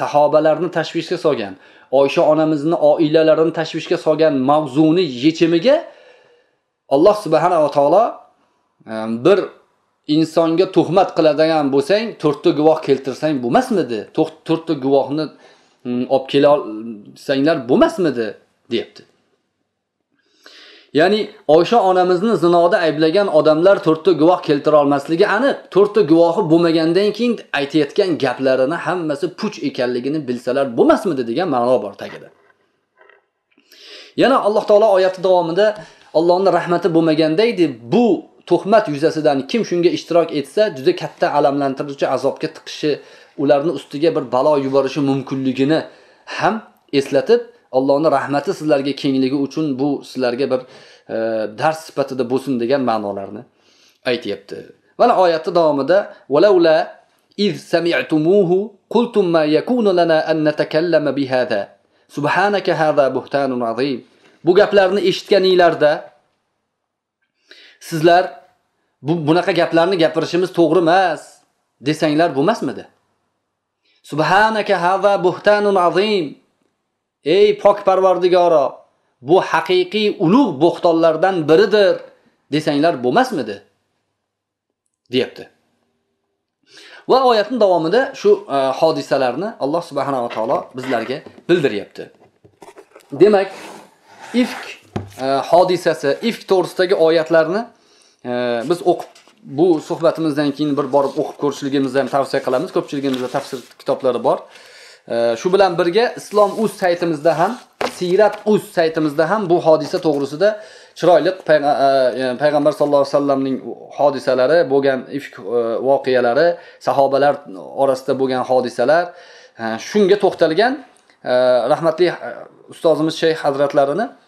sahobalarni tashvishga solgan oysha onamizni oilalarini tashvishga solgan mavzuni yechimiga alloh subhanava taolo bir insonga tuhmat qiladigan bo'lsang to'rtta guvoh keltirsang bo'lmasmidi? To'rtta guvohni olib kela olsanglar bo'lmasmidi? deyapti ya'ni oysha onamizni zinoda ayblagan odamlar to'rtta guvoh keltira olmasligi aniq. To'rtta guvohi bo'lmagandan keyin aytayotgan gaplarini hammasi puch ekanligini bilsalar bo'lmasmidi degan ma'no bor tagida. Yana alloh taolo oyati davomida Allohning rahmati bo'lmaganda edi bu tuhmat yuzasidan kim shunga ishtirok etsa juda katta alamlantiruvchi azobga tiqishi ularni ustiga bir balo yuborishi mumkinligini ham eslatib Allohning rahmati sizlarga kengligi uchun bu sizlarga bir e, dars sifatida bo'lsin degan ma'nolarni aytyapti. Mana oyatni davomida valaula iz sami'tumuhu qultum ma yakunu lana an natakallama bihadha subhanaka hadha buhtanun azim bu gaplarni eshitganinglarda sizlar bu bunaqa gaplarni gapirishimiz to'g'ri emas desanglar bo'lmasmidi? Subhanaka hava buhtanun azim. Ey pok parvardigoro bu haqiqiy ulug' bo'xtonlardan biridir desanglar bo'lmasmidi? Deyapti. Va oyatning davomida shu e, hodisalarni alloh subhanava taolo bizlarga bildiryapti. Demak ifk e, hodisasi ifk to'g'risidagi oyatlarni e, biz o'qib bu suhbatimizdan keyin bir borib o'qib ko'rishligimizni ham tavsiya qilamiz. Ko'pchiligimizda tafsir kitoblari bor. E, shu bilan birga islom uz saytimizda ham siyrat uz saytimizda ham bu hodisa to'g'risida chiroyli e, e, payg'ambar sallallohu alayhi vasallamning hodisalari bo'lgan ifk e, voqealari sahobalar orasida bo'lgan hodisalar shunga to'xtalgan rahmatli ustozimiz shayx hazratlarini e,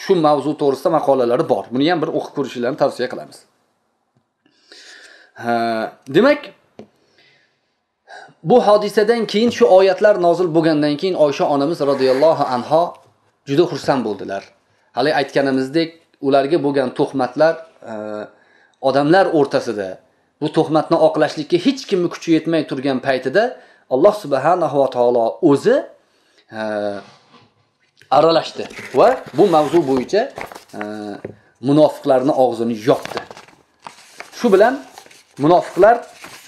shu mavzu to'g'risida maqolalari bor. Buni ham bir o'qib ko'rishinglarni tavsiya qilamiz. Demak bu hodisadan keyin shu oyatlar nozil bo'lgandan keyin oysha onamiz roziyallohu anho juda xursand bo'ldilar. Hali aytganimizdek ularga bo'lgan tuhmatlar e, odamlar o'rtasida bu tuhmatni oqlashlikka hech kimni kuchi yetmay turgan paytida alloh subhanahu va taolo o'zi e, aralashdi. Va bu mavzu bo'yicha e, munofiqlarni og'zini yopdi shu bilan munofiqlar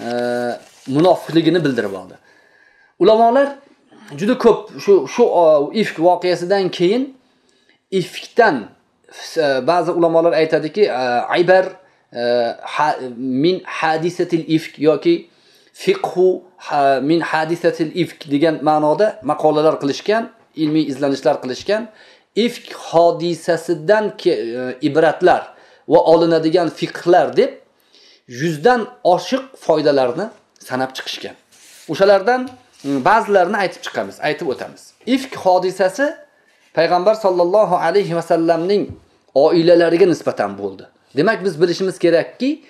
e, munofiqligini bildirib oldi. Ulamolar juda ko'p shu shu e, ifk voqeasidan keyin ifkdan ba'zi ulamolar aytadiki aybar min hadisatil ifk yoki fiqhu min hadisatil ifk degan ma'noda maqolalar qilishgan. Ilmiy izlanishlar qilishgan ifk hodisasidan e, ibratlar va olinadigan fiqhlar deb yuzdan oshiq foydalarni sanab chiqishgan. O'shalardan mm, ba'zilarini aytib chiqamiz aytib o'tamiz. Ifk hodisasi payg'ambar sollallohu alayhi vasallamning oilalariga nisbatan bo'ldi. Demak biz bilishimiz kerakki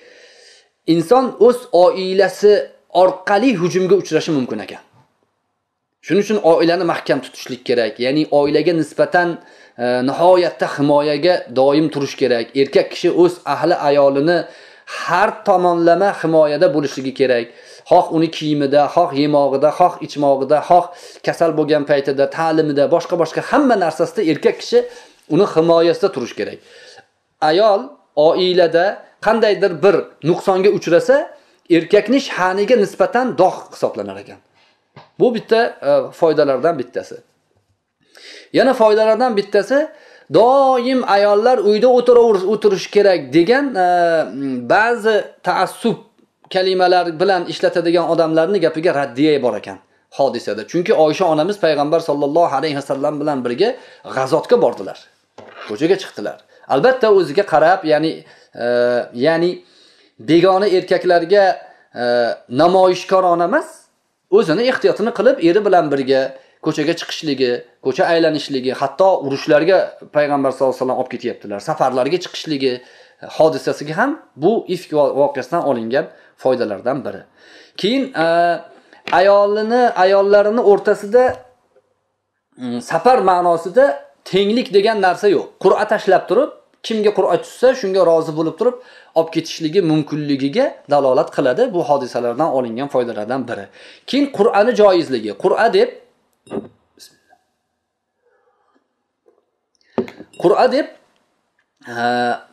inson o'z oilasi orqali hujumga uchrashi mumkin ekan. Shuning uchun oilani mahkam tutishlik kerak. Ya'ni oilaga nisbatan e, nihoyatda himoyaga doim turish kerak. Erkak kishi o'z ahli ayolini har tomonlama himoyada bo'lishligi kerak. Xoh uni kiyimida xoh yemog'ida xoh ichmog'ida xoh kasal bo'lgan paytida ta'limida boshqa boshqa hamma narsasida erkak kishi uni himoyasida turish kerak. Ayol oilada qandaydir bir nuqsonga uchrasa erkakni sha'niga nisbatan dog' hisoblanar ekan. Bu bitta e, foydalardan bittasi. Yana foydalardan bittasi doim ayollar uyda o'tirish kerak degan e, ba'zi taassub kalimalar bilan ishlatadigan odamlarni gapiga raddiya bor ekan hodisada. Chunki oysha onamiz payg'ambar sollallohu alayhi vasallam bilan birga g'azotga bordilar. Ko'chaga chiqdilar. Albatta o'ziga qarab ya'ni e, ya'ni begona erkaklarga e, namoyishkorona emas o'zini ehtiyotini qilib eri bilan birga ko'chaga chiqishligi ko'cha aylanishligi hatto urushlarga payg'ambar sallallohu alayhi vasallam olib ketyaptilar. Safarlarga chiqishligi hodisasiga ham bu ifk voqeasidan olingan foydalardan biri. Keyin e, ayolini ayollarini o'rtasida safar ma'nosida tenglik degan narsa yo'q. Qur'a tashlab turib kimga qur'a tushsa shunga rozi bo'lib turib olib ketishligi mumkinligiga dalolat qiladi. Bu hodisalardan olingan foydalardan biri. Keyin qur'ani joizligi. Qur'a deb qur'a deb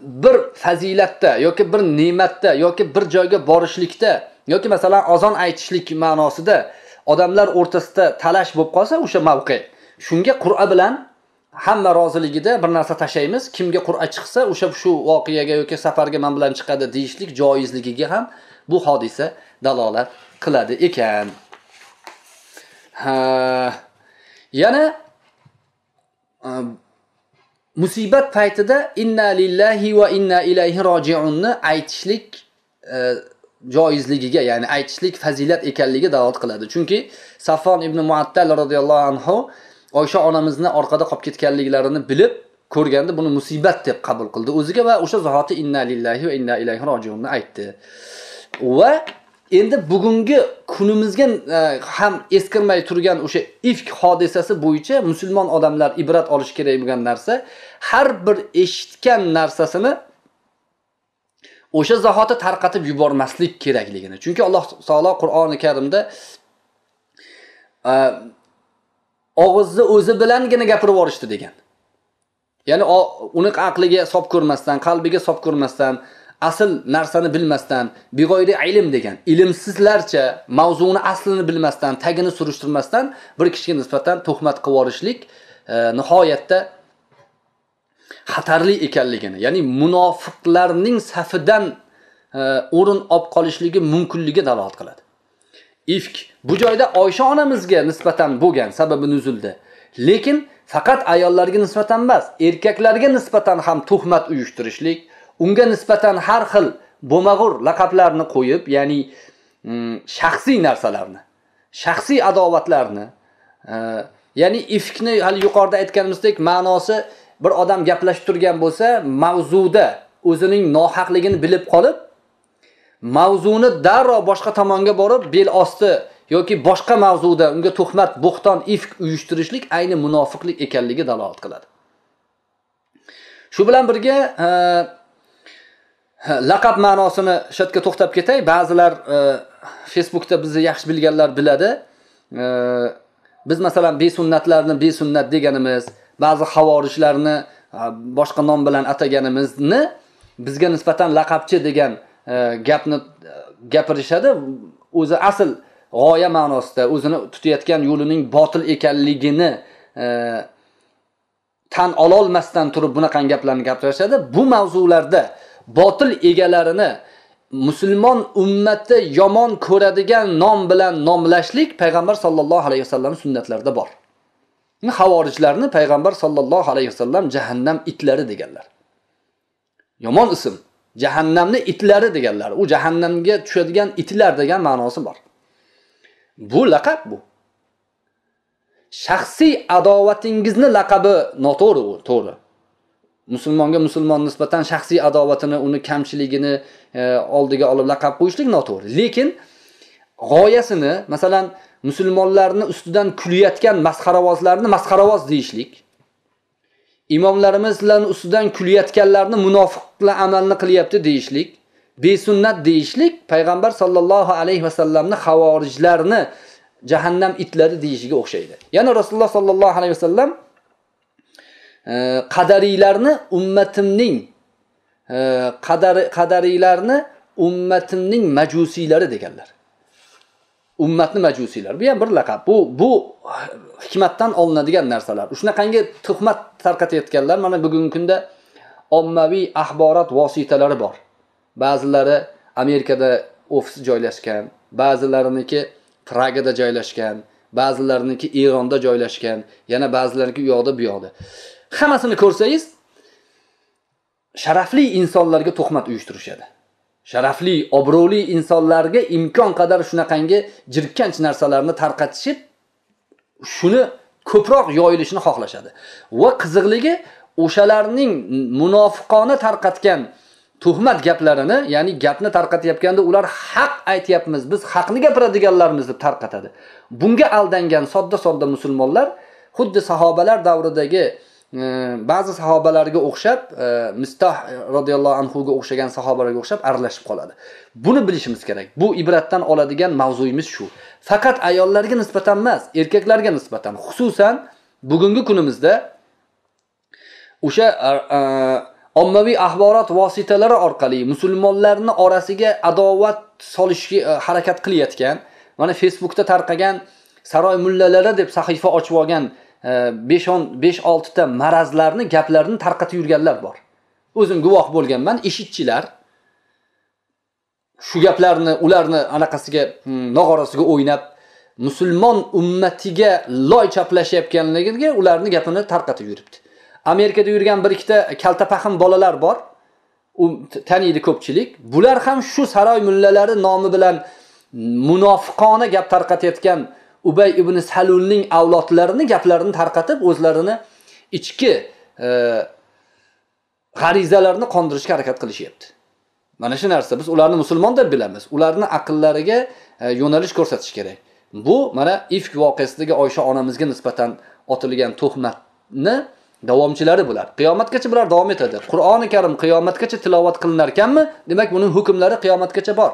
bir fazilatda yoki bir ne'matda yoki bir joyga borishlikda yoki masalan azon aytishlik ma'nosida odamlar o'rtasida talash bo'lib qolsa o'sha mavqe. Shunga qur'a bilan hamma roziligida bir narsa tashlaymiz kimga qur'a chiqsa o'sha shu voqeaga yoki safarga man bilan chiqadi deyishlik joizligiga ham bu hodisa dalolat qiladi ekan. Ha yana e, musibat paytida inna lillahi va inna ilayhi rojiunni aytishlik e, joizligiga ya'ni aytishlik fazilat ekanligi dalolat qiladi. Chunki safon ibn muattal roziyallohu anhu oysha onamizni orqada qolib ketganliklarini bilib ko'rganda buni musibat deb qabul qildi o'ziga va o'sha zahoti inna lillahi va inna ilayhi rojiunni aytdi. Va endi bugungi kunimizga e, ham eskirmay turgan o'sha ifk hodisasi bo'yicha musulmon odamlar ibrat olish kerak bo'lgan narsa har bir eshitgan narsasini o'sha zahoti tarqatib yubormaslik kerakligini. Chunki alloh taolo qur'oni karimda e, og'izni o'zi bilangina gapirib yuborishdi degan. Ya'ni uni aqliga solib ko'rmasdan qalbiga solib ko'rmasdan asl narsani bilmasdan beg'oyri ilm degan ilmsizlarcha mavzuni aslini bilmasdan tagini surishtirmasdan bir kishiga nisbatan tuhmat qilib yuborishlik e, nihoyatda xatarli ekanligini ya'ni munofiqlarning safidan e, o'rin olib qolishligi mumkinligi dalolat qiladi. Ifk. Bu joyda oysha onamizga nisbatan bo'lgan sababi nuzulda lekin faqat ayollarga nisbatan emas erkaklarga nisbatan ham tuhmat uyushtirishlik unga nisbatan har xil bo'mag'ur laqablarni qo'yib ya'ni mm, shaxsiy narsalarni shaxsiy adovatlarni e, ya'ni ifkni hali yuqorida aytganimizdek ma'nosi bir odam gaplashib turgan bo'lsa mavzuda o'zining nohaqligini bilib qolib mavzuni darrov boshqa tomonga borib bel osti yoki boshqa mavzuda unga tuhmat bo'xton ifk uyushtirishlik ayni munofiqlik ekanligi dalolat qiladi. Shu bilan birga e, laqab ma'nosini shu yerga to'xtab ketay. Ba'zilar e, facebookda bizni yaxshi bilganlar biladi. E, biz masalan besunnatlarni besunnat deganimiz ba'zi havorijlarni e, boshqa nom bilan ataganimizni bizga nisbatan laqabchi degan E, gapni e, gapirishadi. O'zi asl g'oya ma'nosida o'zini tutayotgan yo'lining botil ekanligini e, tan ololmasdan turib bunaqangi gaplarni gapirishadi. Bu mavzularda botil egalarini musulmon ummati yomon ko'radigan nom bilan nomlashlik payg'ambar sollallohu alayhi vasallam sunnatlarida bor. Havorijlarni payg'ambar sollallohu alayhi vasallam jahannam itlari deganlar. Yomon ism. Jahannamni itlari deganlar u jahannamga tushadigan itlar degan ma'nosi bor. Bu laqab bu. Shaxsiy adovatingizni laqabi noto'g'ri u to'g'ri. Musulmonga musulmon nisbatan shaxsiy adovatini uni kamchiligini e, oldiga olib laqab qo'yishlik noto'g'ri. Lekin g'oyasini masalan musulmonlarni ustidan kulayotgan masxaravozlarni masxaravoz deyishlik imomlarimizlarni ustidan kulayotganlarni munofiqlar amalni qilyapti deyishlik besunnat deyishlik payg'ambar sollallohu alayhi vasallamni havorijlarni jahannam itlari deyishiga o'xshaydi. Yana rasululloh sollallohu alayhi vasallam e, qadariylarni ummatimning e, qadari qadariylarni ummatimning majusiylari deganlar. Ummatni majusiylar. Bu ham bir laqab. Bu bu hikmatdan olinadigan narsalar. Shunaqangi tuhmat tarqatayotganlar mana bugungi kunda ommaviy axborot vositalari bor. Ba'zilari amerikada ofis joylashgan ba'zilariniki pragada joylashgan ba'zilariniki eronda joylashgan yana ba'zilariniki u yoqda bu yoqda. Hammasini ko'rsangiz sharafli insonlarga tuhmat uyushtirishadi. Sharafli obro'li insonlarga imkon qadar shunaqangi jirkanch narsalarni tarqatishib shuni ko'proq yoyilishini xohlashadi. Va qiziqligi o'shalarning munofiqona tarqatgan tuhmat gaplarini ya'ni gapni tarqatayotganda ular haq aytyapmiz biz haqni gapiradiganlarmiz deb tarqatadi. Bunga aldangan sodda sodda musulmonlar xuddi sahobalar davridagi ba'zi sahobalarga o'xshab e, mistoh roziyallohu anhuga o'xshagan sahobalarga o'xshab aralashib qoladi. Buni bilishimiz kerak. Bu ibratdan oladigan mavzuyimiz shu. Faqat ayollarga nisbatan emas erkaklarga nisbatan. Xususan bugungi kunimizda o'sha e, e, ommaviy axborot vositalari orqali musulmonlarni orasiga adovat solishga harakat qilayotgan mana facebookda tarqagan saroy mullalari deb sahifa ochib olgan Э, besh o'n besh oltita marazlarni gaplarini tarqatib yurganlar bor. O'zim guvoh bo'lganman eshitchilar. Shu gaplarni ularni anaqasiga hmm, nog'orasiga o'ynab musulmon ummatiga loy chaplashayotganligiga ularni gapini tarqatib yuribdi. Amerikada yurgan bir ikkita kaltapaxm bolalar bor. U taniydi ko'pchilik. Bular ham shu saroy mullalari nomi bilan munofiqona gap tarqatayotgan ubay ibn salulning avlodlarini gaplarini tarqatib o'zlarini ichki e, qondirishga harakat qilishyapti. Mana shu narsa biz ularni musulmon deb bilamiz. Ularni aqllariga e, yo'nalish ko'rsatish kerak. Bu mana ifk voqeasidagi oysha onamizga nisbatan otilgan tuhmatni davomchilari bular. Qiyomatgacha bular davom etadi. Qur'oni karim qiyomatgacha tilovat qilinar ekanmi? Demak buning hukmlari qiyomatgacha bor.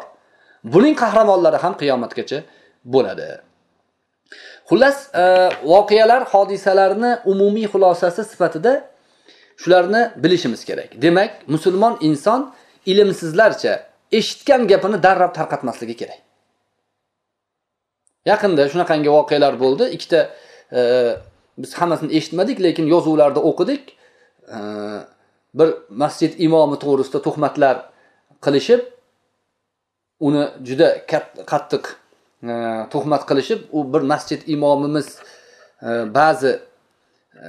Buning qahramonlari ham qiyomatgacha bo'ladi. Xullas e, voqealar hodisalarni umumiy xulosasi sifatida shularni bilishimiz kerak. Demak musulmon inson ilmsizlarcha eshitgan gapini darrov tarqatmasligi kerak. Yaqinda shunaqangi voqealar bo'ldi. Ikkita e, biz hammasini eshitmadik lekin yozuvlarda o'qidik. E, bir masjid imomi to'g'risida tuhmatlar qilishib uni juda qattiq tuhmat qilishib u bir masjid imomimiz e, ba'zi e,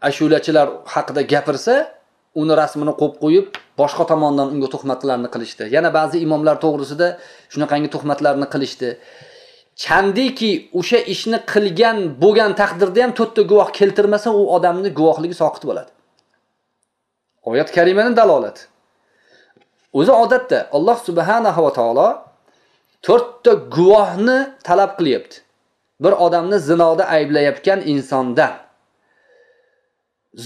ashulachilar haqida gapirsa uni rasmini qo'yib qo'yib boshqa tomondan unga tuhmatlarni qilishdi. Yana ba'zi imomlar to'g'risida shunaqangi tuhmatlarni qilishdi. Chandiki o'sha ishni qilgan bo'lgan taqdirda ham to'rtta guvoh keltirmasa u odamni guvohligi soqit bo'ladi. Oyat karimani dalolati o'zi odatda alloh subhanahu va taolo to'rtta guvohni talab qilyapti. Bir odamni zinoda ayblayotgan insondan.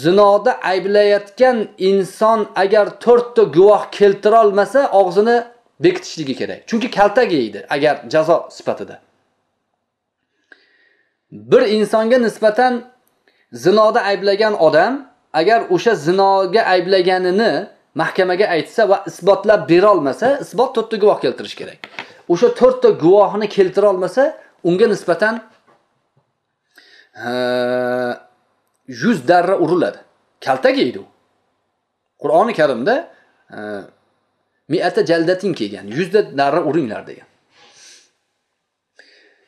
Zinoda ayblayotgan inson agar to'rtta guvoh keltirolmasa og'zini bekitishligi kerak. Chunki kaltak yeydi agar jazo sifatida. Bir insonga nisbatan zinoda ayblagan odam agar o'sha zinoga ayblaganini mahkamaga aytsa va isbotlab berolmasa isbot to'rtta guvoh keltirish kerak. O'sha to'rtta guvohini keltira olmasa unga nisbatan e, yuz darra uriladi. Kaltak yeydi u. Qur'oni karimda e, miata jaldatin kelgan yuzta darra uringlar degan.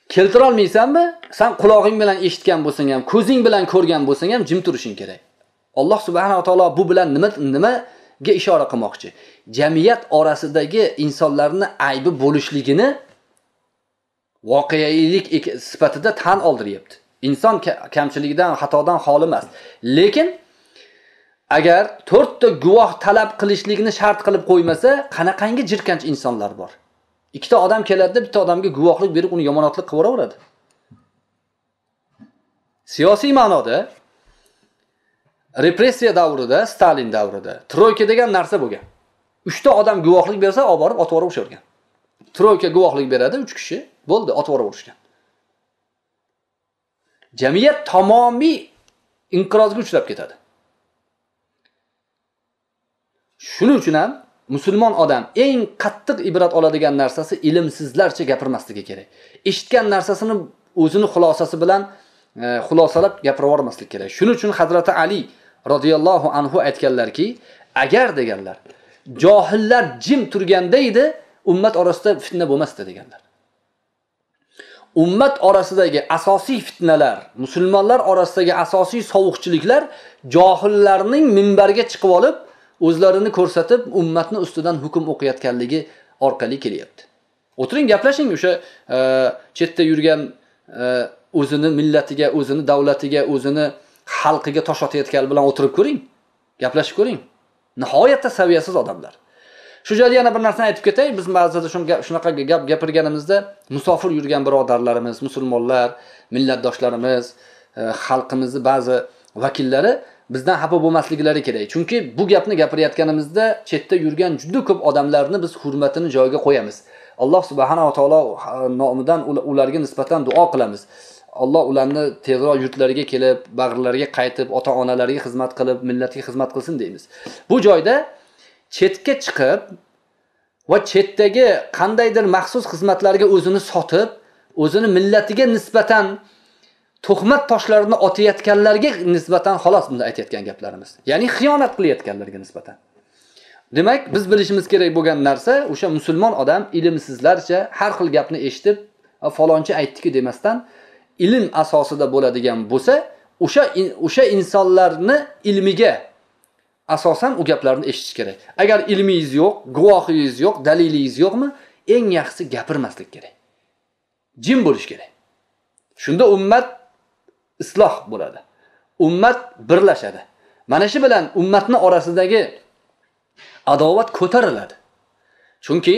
Keltirolmaysanmi? San qulog'ing bilan eshitgan bo'lsang ham ko'zing bilan ko'rgan bo'lsang ham jim turishing kerak. Alloh subhanava taolo bu bilan nima nima ga ishora qilmoqchi. Jamiyat orasidagi insonlarni aybi bo'lishligini voqelik sifatida tan oldiryapti. Inson kamchiligidan xatodan xoli emas. Lekin agar to'rtta guvoh talab qilishlikni shart qilib qo'ymasa qanaqangi jirkanch insonlar bor? Ikkita odam keladida bitta odamga guvohlik berib uni yomonotlik qilib yuboraveradi. Siyosiy ma'noda repressiya davrida stalin davrida troyka degan narsa bo'lgan. Uchta odam guvohlik bersa olib borib otib yuborib o'shavergan troyka guvohlik beradi uch kishi bo'ldi otib yuborib o'rishgan jamiyat tamomiy inqirozga uchrab ketadi. Shuning uchun ham musulmon odam eng qattiq ibrat oladigan narsasi ilmsizlarcha gapirmasligi kerak. Eshitgan narsasini o'zini xulosasi bilan e, xulosalab gapirib yubormaslik kerak. Shuning uchun hazrati ali roziyallohu anhu aytganlarki agar deganlar johillar jim turganda edi ummat orasida fitna bo'lmasdi deganlar. Ummat orasidagi asosiy fitnalar musulmonlar orasidagi asosiy sovuqchiliklar johillarning minbarga chiqib olib o'zlarini ko'rsatib ummatni ustidan hukm o'qiyotganligi orqali kelyapti. O'tiring gaplashing o'sha e, chetda yurgan e, o'zini millatiga o'zini davlatiga o'zini xalqiga tosh otayotgan bilan o'tirib ko'ring gaplashib ko'ring. Nihoyatda saviyasiz odamlar. Shu joyda yana bir narsani aytib ketay biz ba'zida shunaqa gap gapirganimizda musofir yurgan birodarlarimiz musulmonlar millatdoshlarimiz e, xalqimizni ba'zi vakillari bizdan xafa bo'lmasliklari kerak. Chunki bu gapni gapirayotganimizda chetda yurgan juda ko'p odamlarni biz hurmatini joyiga qo'yamiz. Alloh subhanava taolo nomidan ularga nisbatan duo qilamiz. Alloh ularni tezroq yurtlariga kelib bag'rlariga qaytib ota onalariga xizmat qilib millatga xizmat qilsin deymiz. Bu joyda chetga chiqib va chetdagi qandaydir maxsus xizmatlarga o'zini sotib o'zini millatiga nisbatan tuhmat toshlarini otayotganlarga nisbatan xolos bunda aytayotgan gaplarimiz. Ya'ni xiyonat qilayotganlarga nisbatan. Demak biz bilishimiz kerak bo'lgan narsa o'sha musulmon odam ilmsizlarcha har xil gapni eshitib falonchi aytdiki demasdan ilm asosida bo'ladigan bo'lsa o'sha o'sha insonlarni ilmiga asosan u gaplarni eshitish kerak. Agar ilmingiz yo'q guvohingiz yo'q dalilingiz yo'qmi eng yaxshisi gapirmaslik kerak. Jim bo'lish kerak. Shunda ummat isloh bo'ladi. Ummat birlashadi. Mana shu bilan ummatni orasidagi adovat ko'tariladi. Chunki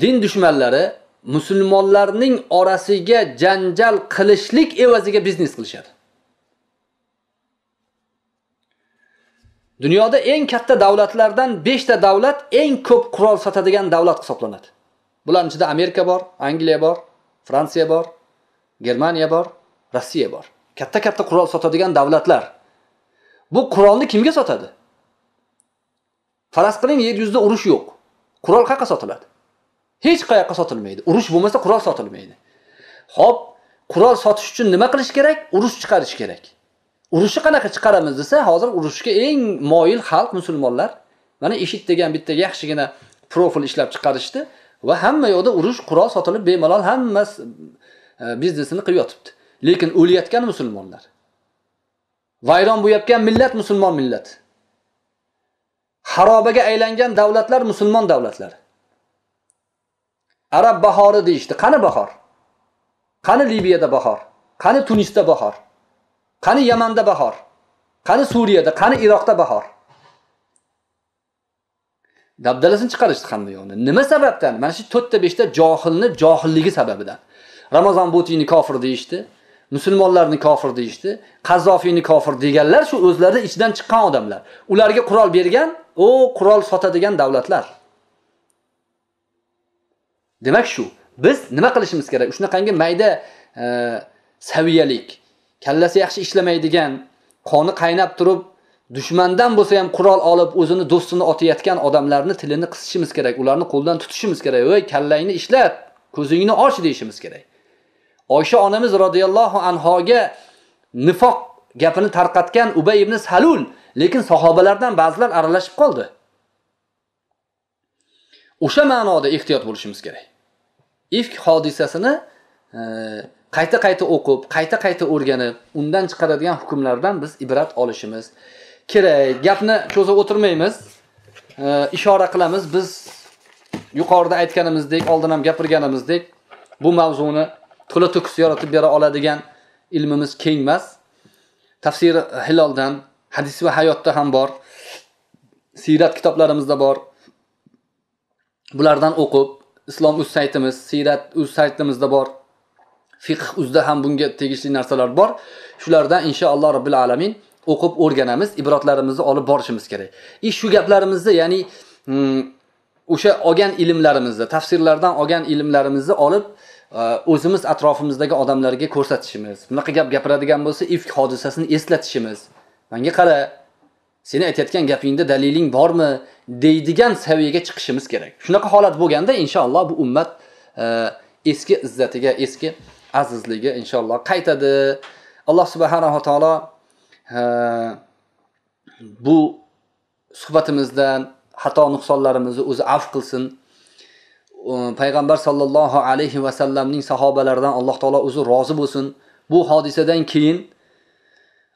din dushmanlari musulmonlarning orasiga janjal qilishlik evaziga biznes qilishadi. Dunyoda eng katta davlatlardan beshta davlat eng ko'p qurol sotadigan davlat hisoblanadi. Bularni ichida amerika bor angliya bor fransiya bor germaniya bor rossiya bor. Katta katta qurol sotadigan davlatlar. Bu qurolni kimga sotadi? Faraz qiling yer yuzida urush yo'q. Qurol qayerqa sotiladi? Hech qayoqqa sotilmaydi. Urush bo'lmasa qurol sotilmaydi. Ho'p qurol sotish uchun nima qilish kerak? Urush chiqarish kerak. Urushni qanaqa chiqaramiz desa hozir urushga eng moyil xalq musulmonlar mana eshit degan bitta yaxshigina profil ishlab chiqarishdi va hamma yoqda urush qurol sotilib bemalol hamma e, biznesini qilib yotibdi. Lekin o'layotgan musulmonlar vayron bo'layotgan millat musulmon millat xarobaga aylangan davlatlar musulmon davlatlar. Arab bahori deyishdi. Qani bahor? Qani libiyada bahor? Qani tunisda bahor? Qani yamanda bahor? Qani suriyada? Qani iroqda bahor? Dabdalasini chiqarishdi hamma yoqni nima sababdan? Mana shu to'rtta beshta johilni johilligi sababidan. Ramazon butiyni kofir deyishdi. Musulmonlarni kofir deyishdi. Qazzofiyni kofir deganlar shu o'zlari ichidan chiqqan odamlar. Ularga qurol bergan u qurol sotadigan davlatlar. Demak shu. Biz nima qilishimiz kerak? Shunaqangi mayda e, saviyalik kallasi yaxshi ishlamaydigan qoni qaynab turib dushmandan bo'lsa ham qurol olib o'zini do'stini otayotgan odamlarni tilini qisishimiz kerak ularni qo'ldan tutishimiz kerak. Voy kallangni ishlat ko'zingni och deyishimiz kerak. Oysha onamiz roziyallohu anhoga nifoq gapini tarqatgan ubay ibn salul lekin sahobalardan ba'zilar aralashib qoldi. O'sha ma'noda ehtiyot bo'lishimiz kerak. Ifk hodisasini e, qayta qayta o'qib qayta qayta o'rganib undan chiqaradigan hukmlardan biz ibrat olishimiz kerak. Gapni cho'zib o'tirmaymiz. E, ishora qilamiz. Biz yuqorida aytganimizdek oldin ham gapirganimizdek bu mavzuni to'la to'kis yoritib bera oladigan ilmimiz keng emas. Tafsir hiloldan hadis va hayotda ham bor. Siyrat kitoblarimizda bor. Bulardan o'qib islom uz saytimiz siyrat uz saytimizda bor. Fiqh uzda ham bunga tegishli narsalar bor. Shulardan inshaalloh robbil alamin o'qib o'rganamiz ibratlarimizni olib borishimiz kerak. И shu gaplarimizni ya'ni mm, o'sha olgan ilmlarimizni tafsirlardan olgan ilmlarimizni olib e, o'zimiz atrofimizdagi odamlarga ko'rsatishimiz. Bunaqa gap gapiradigan bo'lsa ifk hodisasini eslatishimiz. Manga qara. Seni aytayotgan gapingda daliling bormi deydigan saviyaga chiqishimiz kerak. Shunaqa holat bo'lganda inshaalloh bu ummat e, eski izzatiga eski azizligi inshaalloh qaytadi. Alloh subhanava taolo e, bu suhbatimizdan xato nuqsonlarimizni o'zi avf qilsin. Payg'ambar sollallohu alayhi vasallamning sahobalaridan alloh taolo o'zi rozi bo'lsin. Bu hodisadan keyin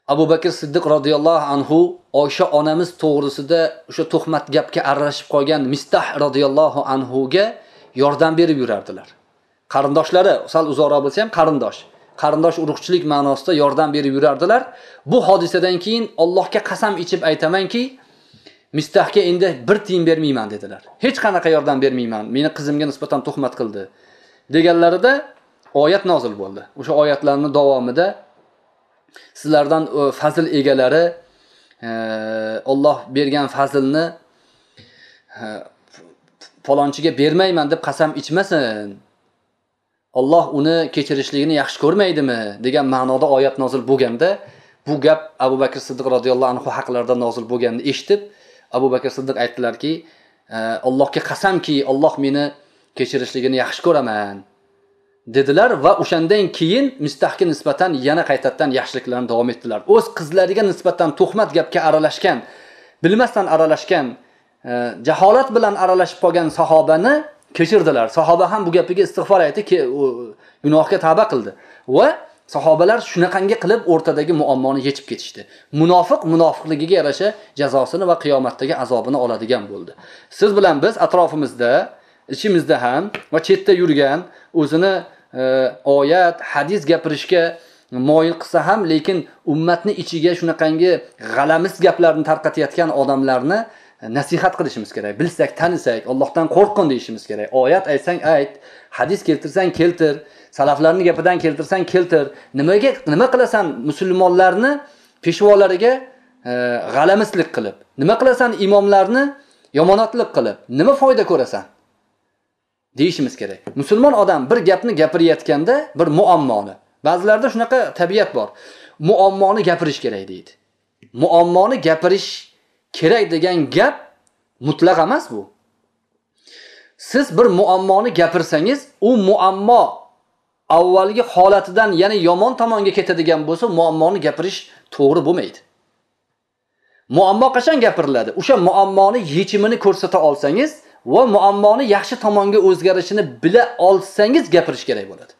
abu bakr siddiq roziyallohu anhu oysha onamiz to'g'risida o'sha tuhmat gapga aralashib qolgan mistah roziyallohu anhuga yordam berib yurardilar. Qarindoshlari sal uzoqroq bo'lsa ham qarindosh. Qarindosh urug'chilik ma'nosida yordam berib yurardilar. Bu hodisadan keyin allohga qasam ichib aytamanki mistahga endi bir tiyin bermayman dedilar. Hech qanaqa yordam bermayman. Meni qizimga nisbatan tuhmat qildi deganlarida oyat nozil bo'ldi. O'sha oyatlarni davomida sizlardan e, fazil egalari e, Alloh olloh bergan fazlni e, falonchiga bermayman deb qasam ichmasin. Olloh uni kechirishligini yaxshi ko'rmaydimi degan ma'noda oyat nozil bo'lganda bu gap abu bakr siddiq roziyallohu anhu haqlarida nozil bo'lganini eshitib abu bakr siddiq aytdilarki e, allohga qasamki olloh meni kechirishligini yaxshi ko'raman. Dedilar va o'shandan keyin mistahga nisbatan yana qaytadan yaxshiliklarni davom etdilar. O'z qizlariga nisbatan tuhmat gapga aralashgan bilmasdan aralashgan e, jaholat bilan aralashib qolgan sahobani kechirdilar. Sahoba ham bu gapiga istig'for aytdi gunohga tavba qildi va sahobalar shunaqangi qilib o'rtadagi muammoni yechib ketishdi. Munofiq munofiqligiga yarasha jazosini va qiyomatdagi azobini oladigan bo'ldi. Siz bilan biz atrofimizda ichimizda ham va chetda yurgan o'zini oyat hadis gapirishga moyil qilsa ham lekin ummatni ichiga shunaqangi g'alamis gaplarni tarqatayotgan odamlarni e, nasihat qilishimiz kerak. Bilsak tanisak ollohdan qo'rqin deyishimiz kerak. Oyat aytsang ayt. Hadis keltirsang keltir. Salaflarni gapidan keltirsang keltir. Nimaga nima qilasan musulmonlarni peshvolariga e, g'alamislik qilib? Nima qilasan imomlarni yomonotlik qilib? Nima foyda ko'rasan? Deyishimiz kerak. Musulmon odam bir gapni gapirayotganda bir muammoni ba'zilarda shunaqa tabiat bor. Muammoni gapirish kerak deydi. Muammoni gapirish kerak degan gap mutlaq emas bu. Siz bir muammoni gapirsangiz u muammo avvalgi holatidan yana yomon tomonga ketadigan bo'lsa muammoni gapirish to'g'ri bo'lmaydi. Muammo qachon gapiriladi? O'sha muammoni yechimini ko'rsata olsangiz va muammoni yaxshi tomonga o'zgarishini bila olsangiz gapirish kerak bo'ladi.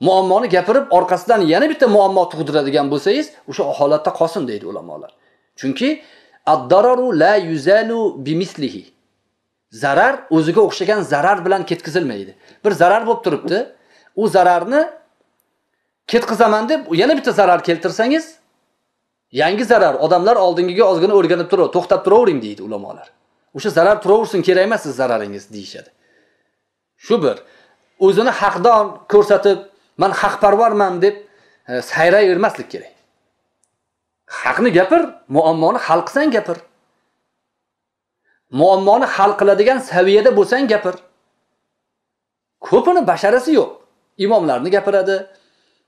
Muammoni gapirib orqasidan yana bitta muammo tug'diradigan bo'lsangiz o'sha holatda qolsin deydi ulamolar. Chunki ad-dararu la yuzalu bimislihi. Zarar o'ziga o'xshagan zarar bilan ketkazilmaydi. Bir zarar bo'lib turibdi. U zararni ketqizaman deb yana bitta zarar keltirsangiz yangi zarar odamlar oldingiga ozgina o'rganib turib to'xtab turavering deydi ulamolar. O'sha zarar turaversin kerak emas siz zararingiz deyishadi. Shu bir. O'zini haqdor ko'rsatib man haqparvarman deb e, sayrayvermaslik kerak. Haqni gapir muammoni hal qilsang gapir. Muammoni hal qiladigan saviyada bo'lsang gapir. Ko'pini basharasi yo'q. Imomlarni gapiradi.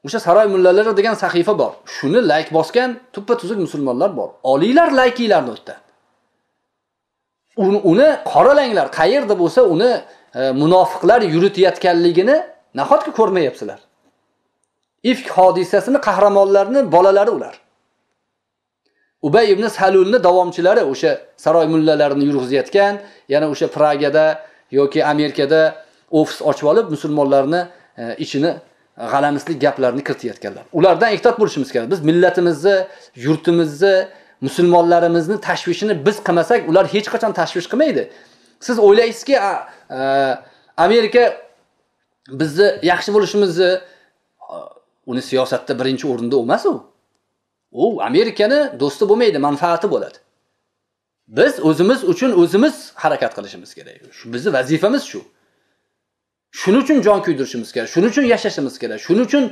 O'sha saroy mullalari degan sahifa bor. Shuni layk bosgan tuppa tuzuk musulmonlar bor. Olinglar laykinglarni u yerdan uni, qoralanglar qayerda bo'lsa uni e, munofiqlar yuritayotganligini nahotki ko'rmayapsizlar? Ifk hodisasini qahramonlarini bolalari ular. Ubay ibn salulni davomchilari o'sha saroy mullalarini yurg'izayotgan yana o'sha pragada yoki amerikada ofis ochib olib musulmonlarni e, ichini g'alamislik gaplarni kiritayotganlar. Ulardan ehtiyot bo'lishimiz kerak. Biz millatimizni yurtimizni musulmonlarimizni tashvishini biz qilmasak ular hech qachon tashvish qilmaydi. Siz o'ylaysizki e, amerika bizni yaxshi bo'lishimizni uni siyosatda birinchi o'rinda emas u. U amerikani do'sti bo'lmaydi manfaati bo'ladi. Biz o'zimiz uchun o'zimiz harakat qilishimiz kerak. Shu bizni vazifamiz shu. Shuning uchun jon kuydirishimiz kerak shuning uchun yashashimiz kerak shuning uchun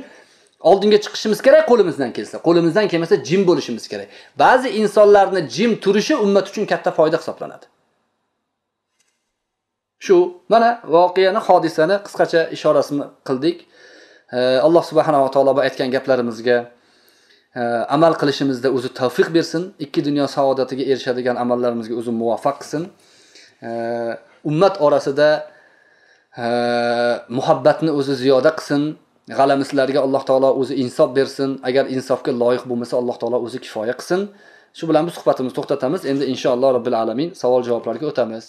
oldinga chiqishimiz kerak qo'limizdan kelsa. Qo'limizdan kelmasa jim bo'lishimiz kerak. Ba'zi insonlarni jim turishi ummat uchun katta foyda hisoblanadi. Shu mana voqeani hodisani qisqacha ishorasini qildik. Alloh subhanava taolo aytgan gaplarimizga e, amal qilishimizda o'zi tavfiq bersin. Ikki dunyo saodatiga erishadigan amallarimizga o'zi muvaffaq qilsin. Ummat orasida e, muhabbatni o'zi ziyoda qilsin. G'alamislarga alloh taolo o'zi insof bersin. Agar insofga loyiq bo'lmasa alloh taolo o'zi kifoya qilsin. Shu bilan bu suhbatimizni to'xtatamiz. Endi inshaalloh robbil alamin savol javoblarga o'tamiz.